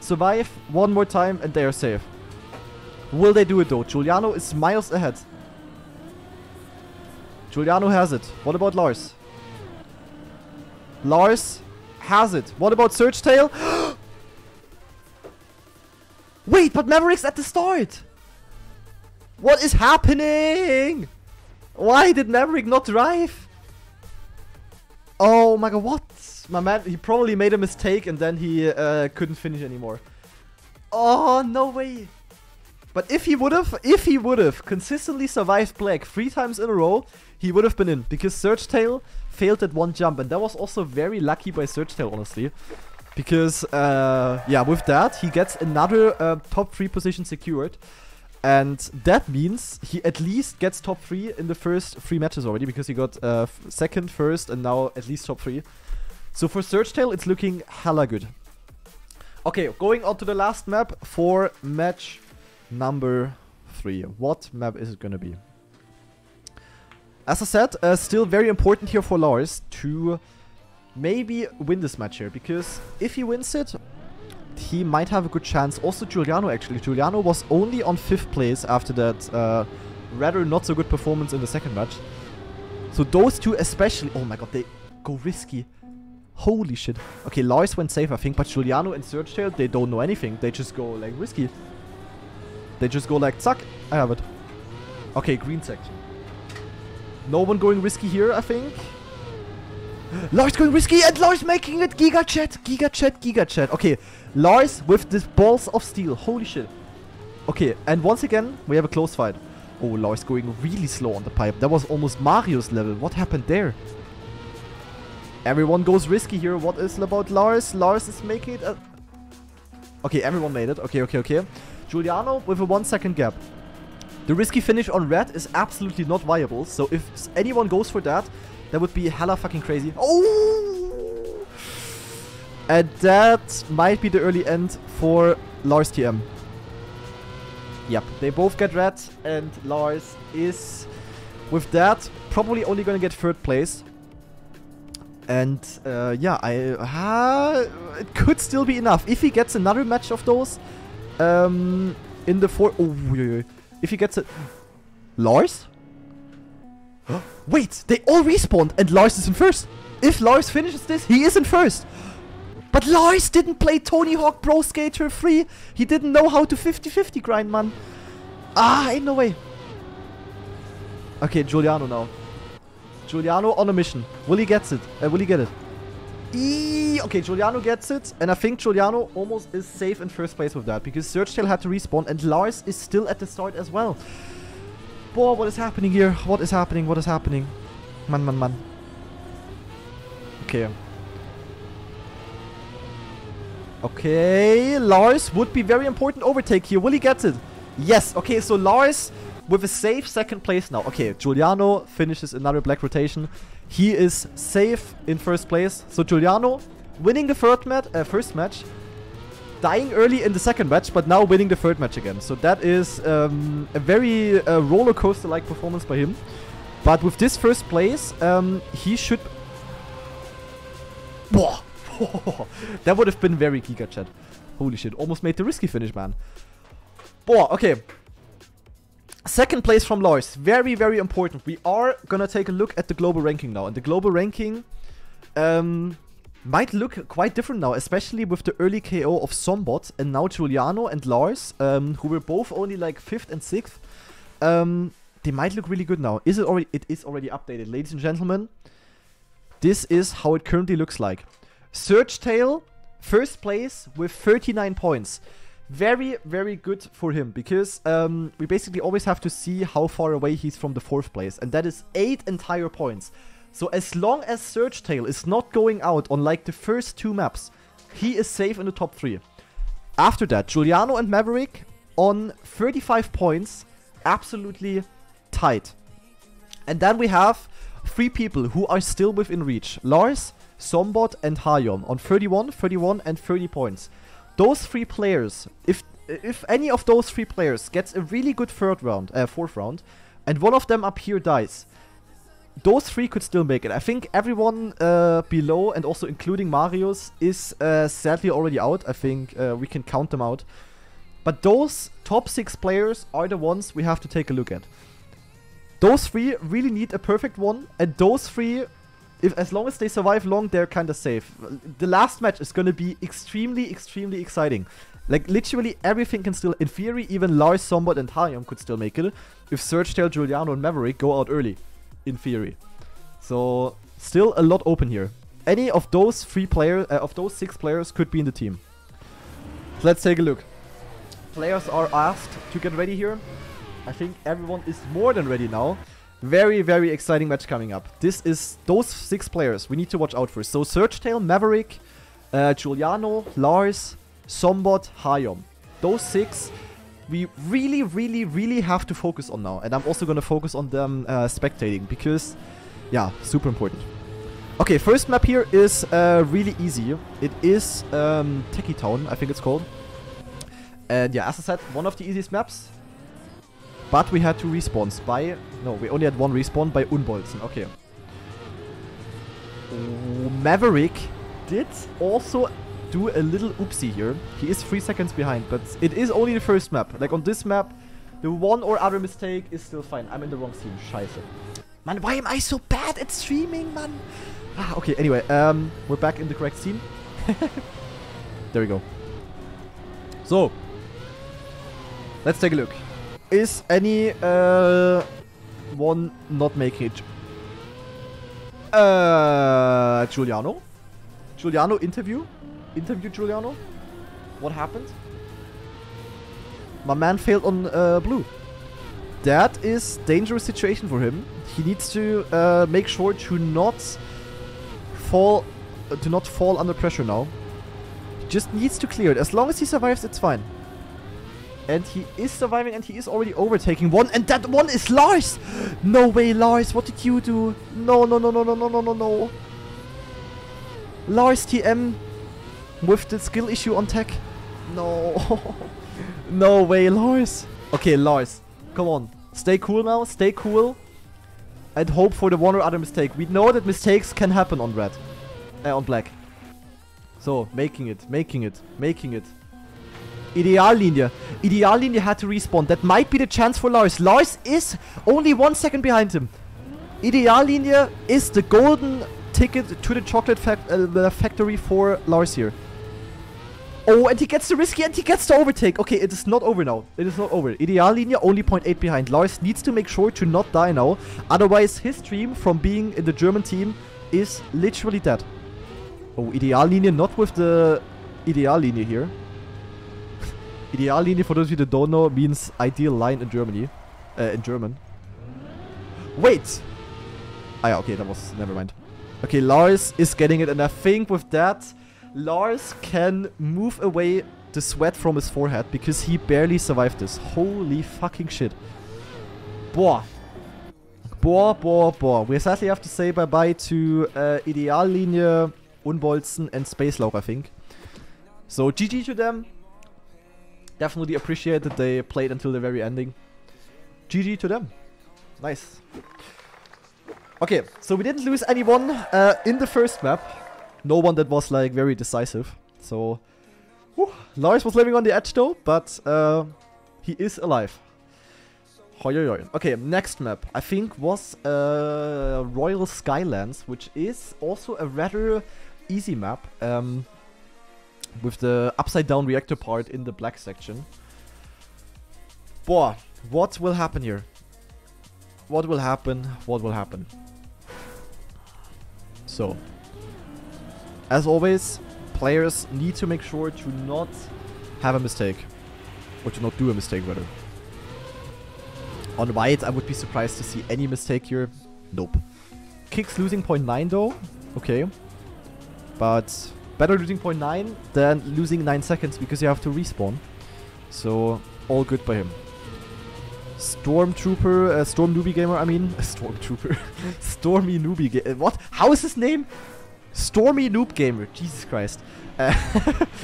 survive one more time, and they are safe. Will they do it, though? Giuliano is miles ahead. Giuliano has it. What about Lars? Lars has it. What about Searchtail? Wait, but Maverick's at the start! What is happening? Why did Maverick not drive? Oh my god, what? My man, he probably made a mistake and then he uh, couldn't finish anymore. Oh, no way. But if he would have, if he would have consistently survived Black three times in a row, he would have been in. Because Searchtail failed at one jump. And that was also very lucky by Searchtail, honestly. Because, uh, yeah, with that, he gets another uh, top three position secured. And that means he at least gets top three in the first three matches already. Because he got uh, second, first, and now at least top three. So for Searchtail, it's looking hella good. Okay, going on to the last map for match number three. What map is it gonna be? As I said, uh, still very important here for Lars to maybe win this match here. Because if he wins it, he might have a good chance. Also Giuliano actually. Giuliano was only on 5th place after that uh, rather not so good performance in the second match. So those two especially... Oh my god, they go risky. Holy shit. Okay, Lars went safe I think, but Giuliano and Searchtail, they don't know anything. They just go like risky. They just go like, zack, I have it. Okay, green section. No one going risky here, I think. Lars going risky and Lars making it Giga Chad, Giga Chad, Giga Chad. Okay, Lars with this balls of steel. Holy shit. Okay, and once again, we have a close fight. Oh, Lars going really slow on the pipe. That was almost Mario's level. What happened there? Everyone goes risky here. What is about Lars? Lars is making it. okay, everyone made it. Okay, okay, okay. Giuliano with a one second gap. The risky finish on red is absolutely not viable. So if anyone goes for that, that would be hella fucking crazy. Oh! And that might be the early end for Lars TM. Yep, they both get red and Lars is, with that, probably only gonna get third place. And uh, yeah, I uh, it could still be enough. If he gets another match of those, um, in the four... Oh, if he gets it... Lars? Wait, they all respawned and Lars is in first. If Lars finishes this, he is in first. But Lars didn't play Tony Hawk Pro Skater 3. He didn't know how to 50-50 grind, man. Ah, ain't no way. Okay, Giuliano now. Giuliano on a mission. Will he get it? Uh, will he get it? Okay, Giuliano gets it. And I think Giuliano almost is safe in first place with that. Because Searchtail had to respawn. And Lars is still at the start as well. Boy, what is happening here? What is happening? What is happening? Man, man, man. Okay. Okay, Lars would be very important overtake here. Will he get it? Yes. Okay, so Lars with a safe second place now. Okay, Giuliano finishes another black rotation. He is safe in first place. So Giuliano winning the third mat uh, first match, dying early in the second match, but now winning the third match again. So that is um, a very uh, roller coaster-like performance by him. But with this first place, um, he should... Boah! that would have been very Giga Chad. Holy shit, almost made the risky finish, man. Boah, okay. Second place from Lars. Very, very important. We are gonna take a look at the global ranking now. And the global ranking um, might look quite different now, especially with the early KO of Sombot and now Giuliano and Lars, um, who were both only like 5th and 6th. Um, they might look really good now. Is it already? It is already updated, ladies and gentlemen. This is how it currently looks like. Surge Tail, first place with 39 points. Very, very good for him because um, we basically always have to see how far away he's from the fourth place, and that is eight entire points. So as long as Surge Tail is not going out on like the first two maps, he is safe in the top three. After that, Giuliano and Maverick on 35 points, absolutely tight. And then we have three people who are still within reach. Lars, Sombot, and Hayom on 31, 31, and 30 points. Those three players, if if any of those three players gets a really good third round, uh, fourth round, and one of them up here dies, those three could still make it. I think everyone uh, below and also including Marius is uh, sadly already out. I think uh, we can count them out. But those top six players are the ones we have to take a look at. Those three really need a perfect one, and those three, if as long as they survive long, they're kind of safe. The last match is gonna be extremely, extremely exciting. Like, literally everything can still, in theory, even Lars, Sombot, and Hayom could still make it if Surge Tail, Giuliano, and Maverick go out early in theory. So still a lot open here. Any of those three players, uh, of those six players could be in the team. Let's take a look. Players are asked to get ready here. I think everyone is more than ready now. Very, very exciting match coming up. This is those six players we need to watch out for. So Surge Tail, Maverick, uh, Giuliano, Lars, Sombot, Hayom. Those six we really, really, really have to focus on now. And I'm also going to focus on them uh, spectating because, yeah, super important. Okay, first map here is uh, really easy. It is um, Techie Town, I think it's called. And yeah, as I said, one of the easiest maps. But we had two respawns by... No, we only had one respawn by Unbolzen. Okay. Maverick did also do a little oopsie here. He is 3 seconds behind, but it is only the first map. Like on this map, the one or other mistake is still fine. I'm in the wrong scene. Scheiße. Man, why am I so bad at streaming, man? Ah, okay, anyway, um, we're back in the correct scene. there we go. So, let's take a look. Is any uh, one not making it? Uh, Giuliano? Giuliano interview? interview Giuliano? What happened? My man failed on uh, blue. That is dangerous situation for him. He needs to uh, make sure to not fall, uh, to not fall under pressure now. He just needs to clear it. As long as he survives, it's fine. And he is surviving and he is already overtaking one. And that one is Lars! No way, Lars. What did you do? No, no, no, no, no, no, no, no, no. Lars TM with the skill issue on tech? No. no way, Lars. Okay, Lars. Come on. Stay cool now. Stay cool. And hope for the one or other mistake. We know that mistakes can happen on red. Uh, on black. So, making it. Making it. Making it. Ideallinie. Ideallinie had to respawn. That might be the chance for Lars. Lars is only one second behind him. Ideallinie is the golden ticket to the chocolate fac uh, factory for Lars here. Oh, and he gets the risky and he gets the overtake. Okay, it is not over now. It is not over. Ideallinie only 0.8 behind. Lars needs to make sure to not die now. Otherwise, his dream from being in the German team is literally dead. Oh, Ideallinie not with the Ideallinie here. Ideallinie, for those of you that don't know, means ideal line in Germany. Uh, in German. Wait! Ah yeah, okay, that was... Never mind. Okay, Lars is getting it, and I think with that, Lars can move away the sweat from his forehead because he barely survived this. Holy fucking shit. Boah. Boah, boah, boah. We sadly have to say bye-bye to uh, Ideallinie, Unbolzen, and Space Lauk, I think. So GG to them. Definitely appreciate that they played until the very ending. GG to them. Nice. Okay, so we didn't lose anyone uh, in the first map. No one that was like very decisive. So, whew, Lars was living on the edge though, but uh, he is alive. Okay, next map I think was uh, Royal Skylands, which is also a rather easy map. Um, with the upside down reactor part in the black section. Boah, what will happen here? What will happen? What will happen? So, as always, players need to make sure to not have a mistake. Or to not do a mistake, rather. On white, I would be surprised to see any mistake here. Nope. Kicks losing 0.9 though. Okay. But better losing 0.9 than losing 9 seconds because you have to respawn. So, all good by him. Stormtrooper, uh, Storm Newbie Gamer, I mean. Stormtrooper. Stormy Newbie Gamer. What? How is his name? Stormy Noob Gamer. Jesus Christ. Uh,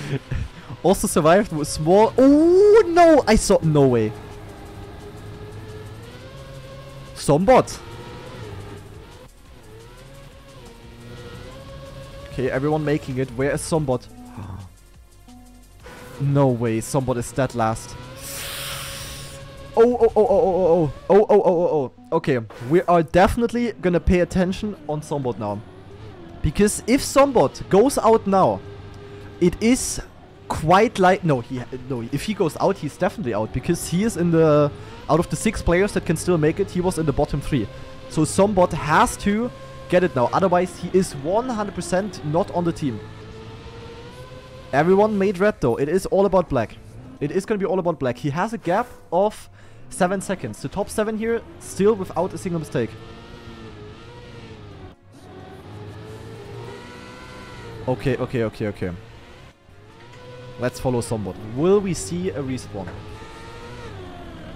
also survived with small. Oh, no! I saw. No way. Sombot. Okay, everyone making it. Where is Sombot? no way, Sombot is dead last. Oh, oh, oh, oh, oh, oh, oh, oh, oh, oh, oh. Okay, we are definitely gonna pay attention on Sombot now. Because if Sombot goes out now, it is quite like... No, he no. if he goes out, he's definitely out. Because he is in the... Out of the six players that can still make it, he was in the bottom three. So Sombot has to get it now. Otherwise, he is 100% not on the team. Everyone made red though. It is all about black. It is going to be all about black. He has a gap of 7 seconds. The top 7 here, still without a single mistake. Okay, okay, okay, okay. Let's follow Sombot. Will we see a respawn?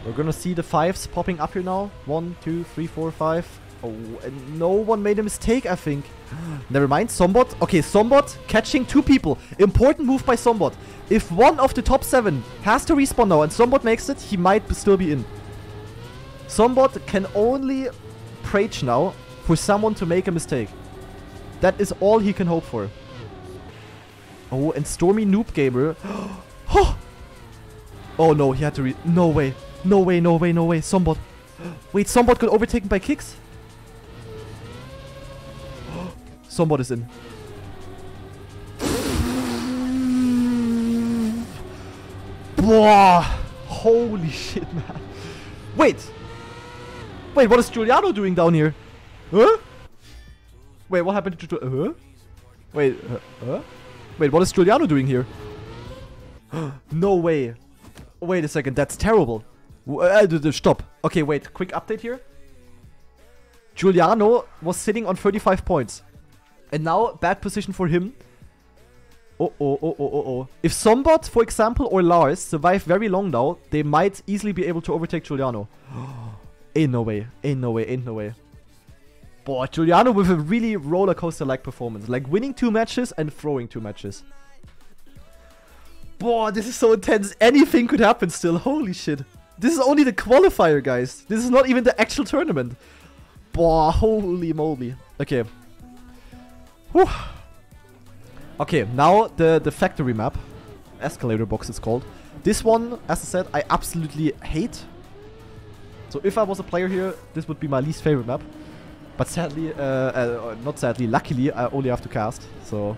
We're gonna see the fives popping up here now. One, two, three, four, five. Oh, and no one made a mistake, I think. Never mind, Sombot. Okay, Sombot catching two people. Important move by Sombot. If one of the top seven has to respawn now and Sombot makes it, he might still be in. Sombot can only preach now for someone to make a mistake. That is all he can hope for. Oh, and Stormy Noob Gamer. oh no, he had to re- No way. No way, no way, no way. Sombot. Wait, Sombot got overtaken by kicks? Sombot is in. Boah! Holy shit, man. Wait! Wait, what is Giuliano doing down here? Huh? Wait, what happened to... Huh? Wait, uh, huh? Wait, what is Giuliano doing here? no way. Wait a second, that's terrible. Uh, stop. Okay, wait, quick update here. Giuliano was sitting on 35 points. And now, bad position for him. Oh, oh, oh, oh, oh, oh. If Sombot, for example, or Lars survive very long now, they might easily be able to overtake Giuliano. ain't no way. Ain't no way. Ain't no way. Boy, Giuliano with a really roller coaster-like performance. Like winning two matches and throwing two matches. Boy, this is so intense. Anything could happen still. Holy shit. This is only the qualifier, guys. This is not even the actual tournament. Boah, holy moly. Okay. Whew. Okay, now the, the factory map. Escalator box is called. This one, as I said, I absolutely hate. So if I was a player here, this would be my least favorite map. But sadly, uh, uh, not sadly, luckily, I only have to cast. So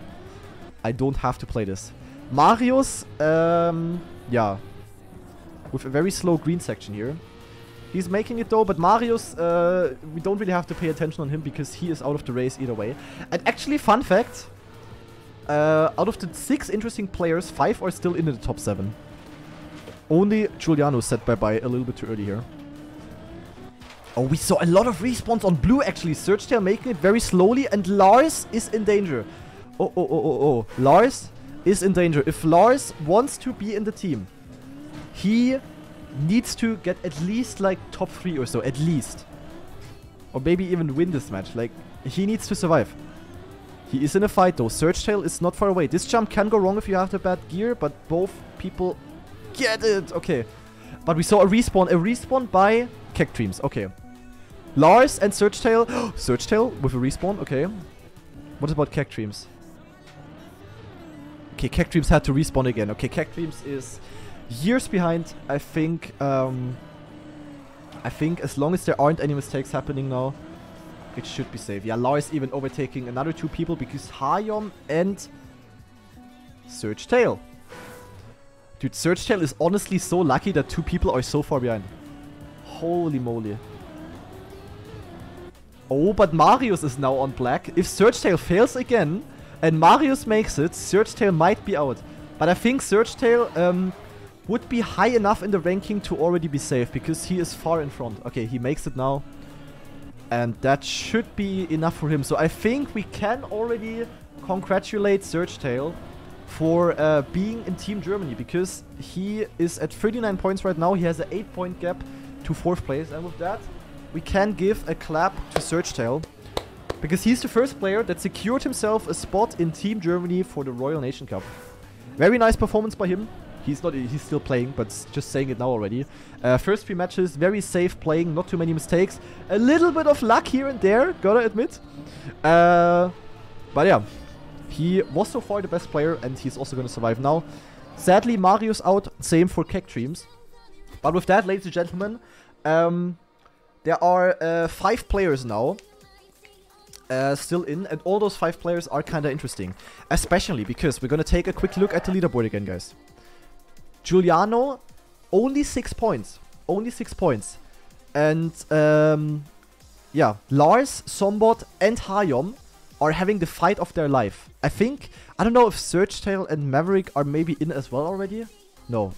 I don't have to play this. Marius, um, yeah, with a very slow green section here. He's making it though, but Marius, uh, we don't really have to pay attention on him because he is out of the race either way. And actually, fun fact, uh, out of the six interesting players, five are still in the top seven. Only Giuliano said bye-bye a little bit too early here. Oh, we saw a lot of respawns on blue, actually. Searchtail making it very slowly, and Lars is in danger. Oh, oh, oh, oh, oh. Lars is in danger. If Lars wants to be in the team, he needs to get at least, like, top three or so. At least. Or maybe even win this match. Like, he needs to survive. He is in a fight, though. Searchtail is not far away. This jump can go wrong if you have the bad gear, but both people get it. Okay. But we saw a respawn. A respawn by Dreams. Okay. Lars and Searchtail. Searchtail with a respawn. Okay. What about Dreams? Okay, Dreams had to respawn again. Okay, Dreams is years behind. I think. Um, I think as long as there aren't any mistakes happening now, it should be safe. Yeah, Lars even overtaking another two people because Hayom and Searchtail. Dude, Searchtail is honestly so lucky that two people are so far behind. Holy moly. Oh, but Marius is now on black. If Searchtail fails again and Marius makes it, Searchtail might be out. But I think Searchtail um, would be high enough in the ranking to already be safe because he is far in front. Okay, he makes it now. And that should be enough for him. So I think we can already congratulate Searchtail for uh, being in Team Germany because he is at 39 points right now. He has an 8 point gap to 4th place. And with that, we can give a clap to Searchtail. Because he's the first player that secured himself a spot in Team Germany for the Royal Nation Cup. Very nice performance by him. He's not. He's still playing, but just saying it now already. Uh, first three matches, very safe playing, not too many mistakes. A little bit of luck here and there, gotta admit. Uh, but yeah, he was so far the best player, and he's also gonna survive now. Sadly, Mario's out. Same for Keck Dreams. But with that, ladies and gentlemen, um, there are uh, five players now uh, still in, and all those five players are kind of interesting. Especially because we're to take a quick look at the leaderboard again, guys. Giuliano, only six points. Only six points. And, um, yeah, Lars, Sombot, and Hayom are having the fight of their life. I think, I don't know if Searchtail and Maverick are maybe in as well already. No.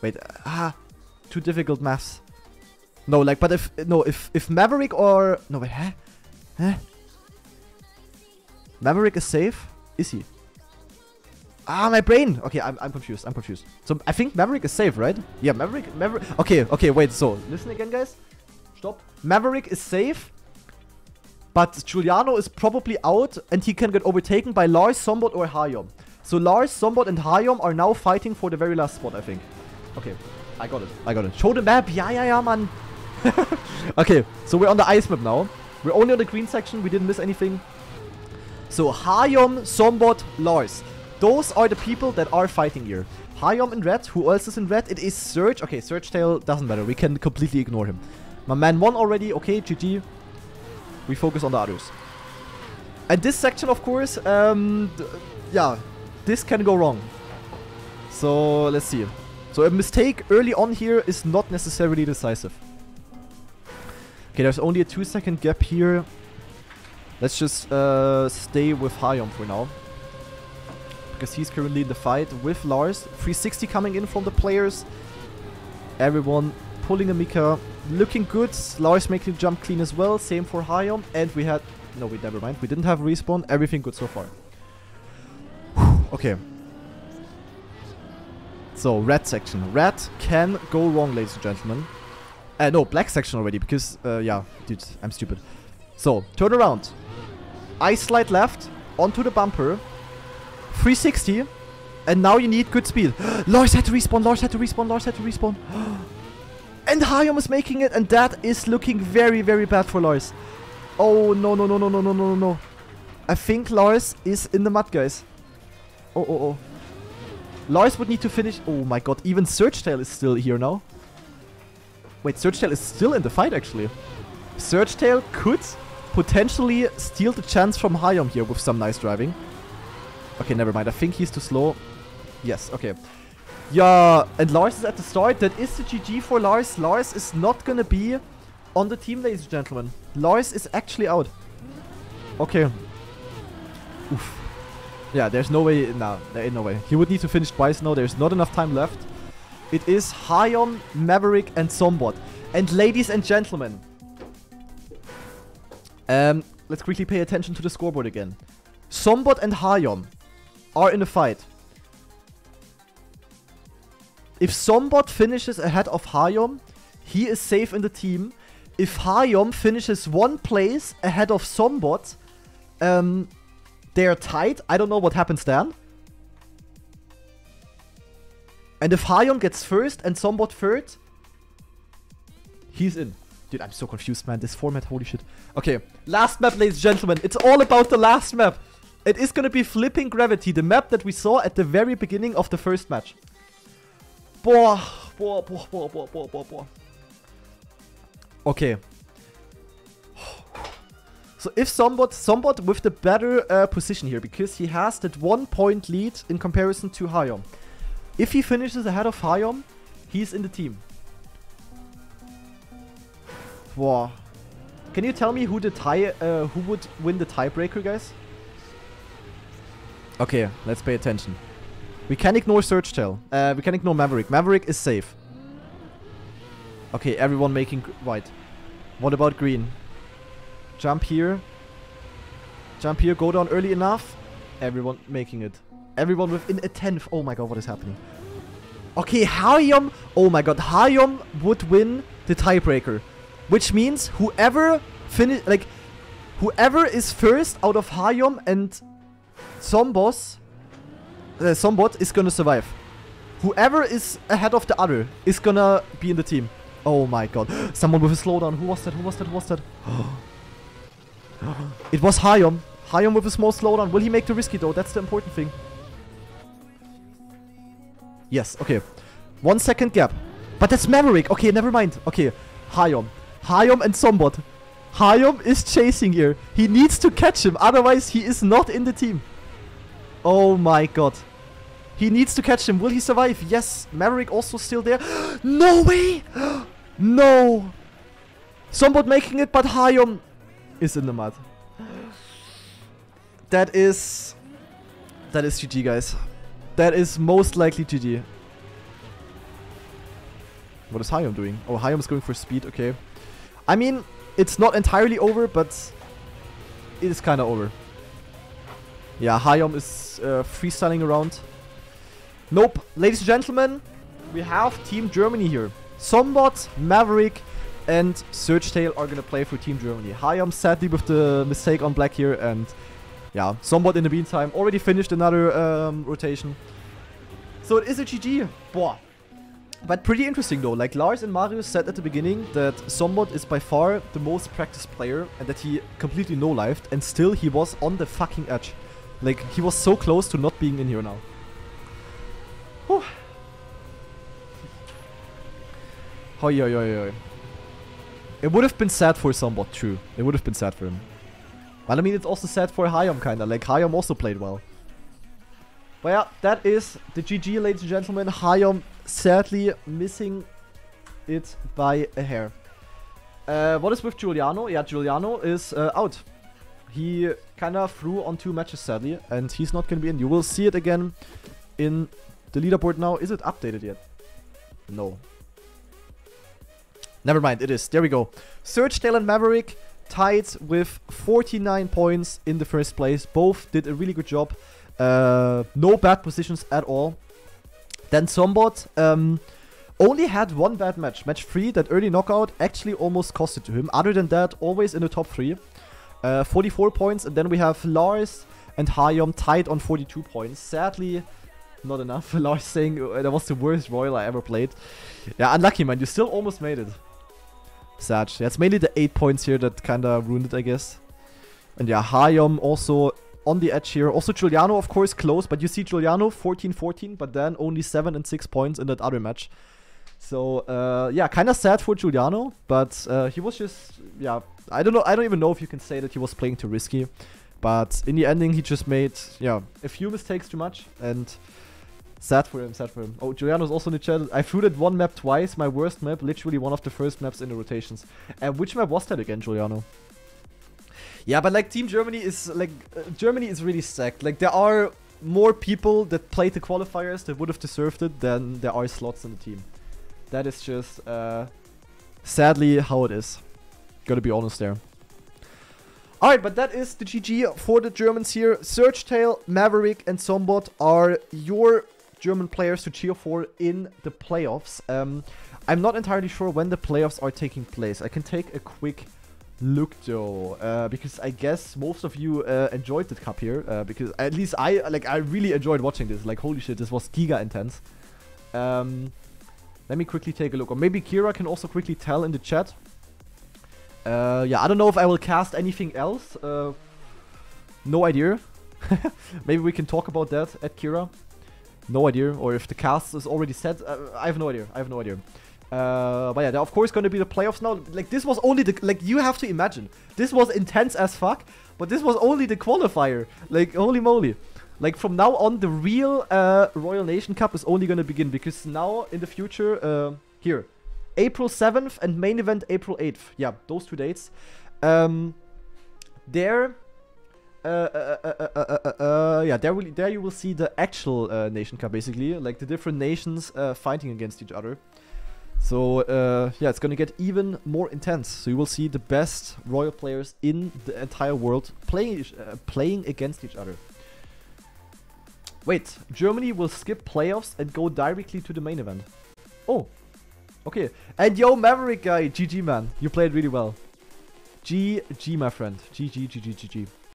Wait, ah, too difficult maths. No, like, but if, no, if, if Maverick or, no, wait, huh? Huh? Maverick is safe? Is he? Ah, my brain! Okay, I'm, I'm confused, I'm confused. So, I think Maverick is safe, right? Yeah, Maverick, Maverick, okay, okay, wait, so, listen again, guys. Stop. Maverick is safe, but Giuliano is probably out, and he can get overtaken by Lars, Sombot, or Hayom. So Lars, Sombot, and Hayom are now fighting for the very last spot, I think. Okay, I got it, I got it. Show the map, yeah, yeah, yeah, man. okay, so we're on the ice map now. We're only on the green section. We didn't miss anything. So Hayom, Sombot, Lars. Those are the people that are fighting here. Hayom in red. Who else is in red? It is Surge. Okay, Surge Tail doesn't matter. We can completely ignore him. My man won already. Okay, GG. We focus on the others. And this section, of course, um, yeah, this can go wrong. So, let's see. So a mistake early on here is not necessarily decisive. Okay, there's only a two second gap here. Let's just uh, stay with Hayom for now. Because he's currently in the fight with Lars. 360 coming in from the players. Everyone pulling a Mika. Looking good. Lars making jump clean as well. Same for Hayom. And we had... No, we never mind. We didn't have respawn. Everything good so far. okay. So, red section. Red can go wrong, ladies and gentlemen. Uh, no, black section already, because, uh, yeah, dude, I'm stupid. So, turn around. I slide left, onto the bumper. 360. And now you need good speed. Lars had to respawn, Lars had to respawn, Lars had to respawn. and Hayom is making it, and that is looking very, very bad for Lars. Oh, no, no, no, no, no, no, no, no. I think Lars is in the mud, guys. Oh, oh, oh. Lars would need to finish. Oh my god, even Searchtail is still here now. Wait, Searchtail is still in the fight, actually. Searchtail could potentially steal the chance from Hayom here with some nice driving. Okay, never mind. I think he's too slow. Yes, okay. Yeah, and Lars is at the start. That is the GG for Lars. Lars is not gonna be on the team, ladies and gentlemen. Lars is actually out. Okay. Oof. Yeah, there's no way. No, there ain't no way. He would need to finish twice now. There's not enough time left. It is Hayom, Maverick, and Sombot. And ladies and gentlemen, um, let's quickly pay attention to the scoreboard again. Sombot and Hayom are in a fight. If Sombot finishes ahead of Hayom, he is safe in the team. If Hayom finishes one place ahead of Sombot, um, they're tied. I don't know what happens then. And if Hayom gets first and Sombot third, he's in. Dude, I'm so confused, man. This format, holy shit. Okay, last map, ladies and gentlemen. It's all about the last map. It is gonna be Flipping Gravity, the map that we saw at the very beginning of the first match. Boah, boah, boah, boah, boah, boah, boah, boah. Okay. So if Sombot, Sombot with the better uh, position here, because he has that one point lead in comparison to Hayom. If he finishes ahead of Hayom, he's in the team. Wow. Can you tell me who the tie, uh, who would win the tiebreaker, guys? Okay, let's pay attention. We can ignore Surgetail. Uh, we can ignore Maverick. Maverick is safe. Okay, everyone making white. What about green? Jump here. Jump here, go down early enough. Everyone making it. Everyone within a tenth. Oh my god, what is happening? Okay, Hayom. Oh my god, Hayom would win the tiebreaker. Which means whoever finish like whoever is first out of Hayom and Sombos uh, Sombot is gonna survive. Whoever is ahead of the other is gonna be in the team. Oh my god. Someone with a slowdown. Who was that? Who was that? Who was that? it was Hayom. Hayom with a small slowdown. Will he make the risky though? That's the important thing. Yes, okay. One second gap. But that's Maverick. Okay, never mind. Okay, Hayom. Hayom and Sombot. Hayom is chasing here. He needs to catch him, otherwise he is not in the team. Oh my god. He needs to catch him. Will he survive? Yes. Maverick also still there. no way! no! Sombot making it, but Hayom is in the mud. That is... That is GG, guys. That is most likely GG. What is Hayom doing? Oh, Hayom is going for speed, okay. I mean, it's not entirely over, but it is kind of over. Yeah, Hayom is uh, freestyling around. Nope. Ladies and gentlemen, we have Team Germany here. Sombot, Maverick, and Surgetail are gonna play for Team Germany. Hayom sadly with the mistake on black here, and yeah, Sombot in the meantime already finished another um, rotation. So it is a GG. Boah. But pretty interesting though, like Lars and Marius said at the beginning that Sombot is by far the most practiced player and that he completely no-lifed and still he was on the fucking edge. Like, he was so close to not being in here now. Whew. Hoi, hoi, hoi. It would have been sad for Sombot, true. It would have been sad for him. But I mean, it's also sad for Hayom, kinda. Like, Hayom also played well. But yeah, that is the GG, ladies and gentlemen. Hayom sadly missing it by a hair. Uh, what is with Giuliano? Yeah, Giuliano is uh, out. He kind of threw on two matches, sadly, and he's not going to be in. You will see it again in the leaderboard now. Is it updated yet? No. Never mind, it is. There we go. Surgetail and Maverick tied with 49 points in the first place. Both did a really good job. Uh, no bad positions at all. Then Sombot um, only had one bad match. Match 3, that early knockout actually almost cost it to him. Other than that, always in the top 3. Uh, 44 points. And then we have Lars and Hayom tied on 42 points. Sadly, not enough. Lars saying uh, that was the worst Royal I ever played. Yeah, unlucky, man. You still almost made it. Sad. Yeah, it's mainly the 8 points here that kind of ruined it, I guess. And yeah, Hayom also on the edge here. Also Giuliano, of course, close. But you see Giuliano 14-14, but then only 7 and 6 points in that other match. So, uh, yeah, kind of sad for Giuliano. But uh, he was just, yeah, I don't know. I don't even know if you can say that he was playing too risky. But in the ending, he just made, yeah, a few mistakes too much. And sad for him, sad for him. Oh, Giuliano's also in the chat. I threw that one map twice. My worst map, literally one of the first maps in the rotations. And which map was that again, Giuliano? Yeah, but like Team Germany is like uh, Germany is really stacked. Like there are more people that played the qualifiers that would have deserved it than there are slots in the team. That is just uh, sadly how it is. Gotta be honest there. Alright, but that is the GG for the Germans here. Surgetail, Maverick, and Sombot are your German players to cheer for in the playoffs. Um, I'm not entirely sure when the playoffs are taking place. I can take a quick look though, uh, because I guess most of you uh, enjoyed the cup here. Uh, because at least I like I really enjoyed watching this. Like holy shit, this was giga intense. Um, let me quickly take a look, or maybe Kira can also quickly tell in the chat uh, yeah, I don't know if I will cast anything else. Uh, no idea. Maybe we can talk about that at Kira. No idea. Or if the cast is already set. Uh, I have no idea. I have no idea. Uh, but yeah, they're of course going to be the playoffs now. Like, this was only the... Like, you have to imagine. This was intense as fuck. But this was only the qualifier. Like, holy moly. Like, from now on, the real uh, Royal Nation Cup is only going to begin. Because now, in the future... Uh, here. April 7th and main event April 8th. Yeah, those two dates. Um, there, uh, uh, uh, uh, yeah, there will there you will see the actual Nation Cup basically, like the different nations fighting against each other. So yeah, it's gonna get even more intense. So you will see the best royal players in the entire world playing playing against each other. Wait, Germany will skip playoffs and go directly to the main event. Oh, Okay. And yo, Maverick guy, GG man. You played really well. GG, my friend. GG, GG, GG.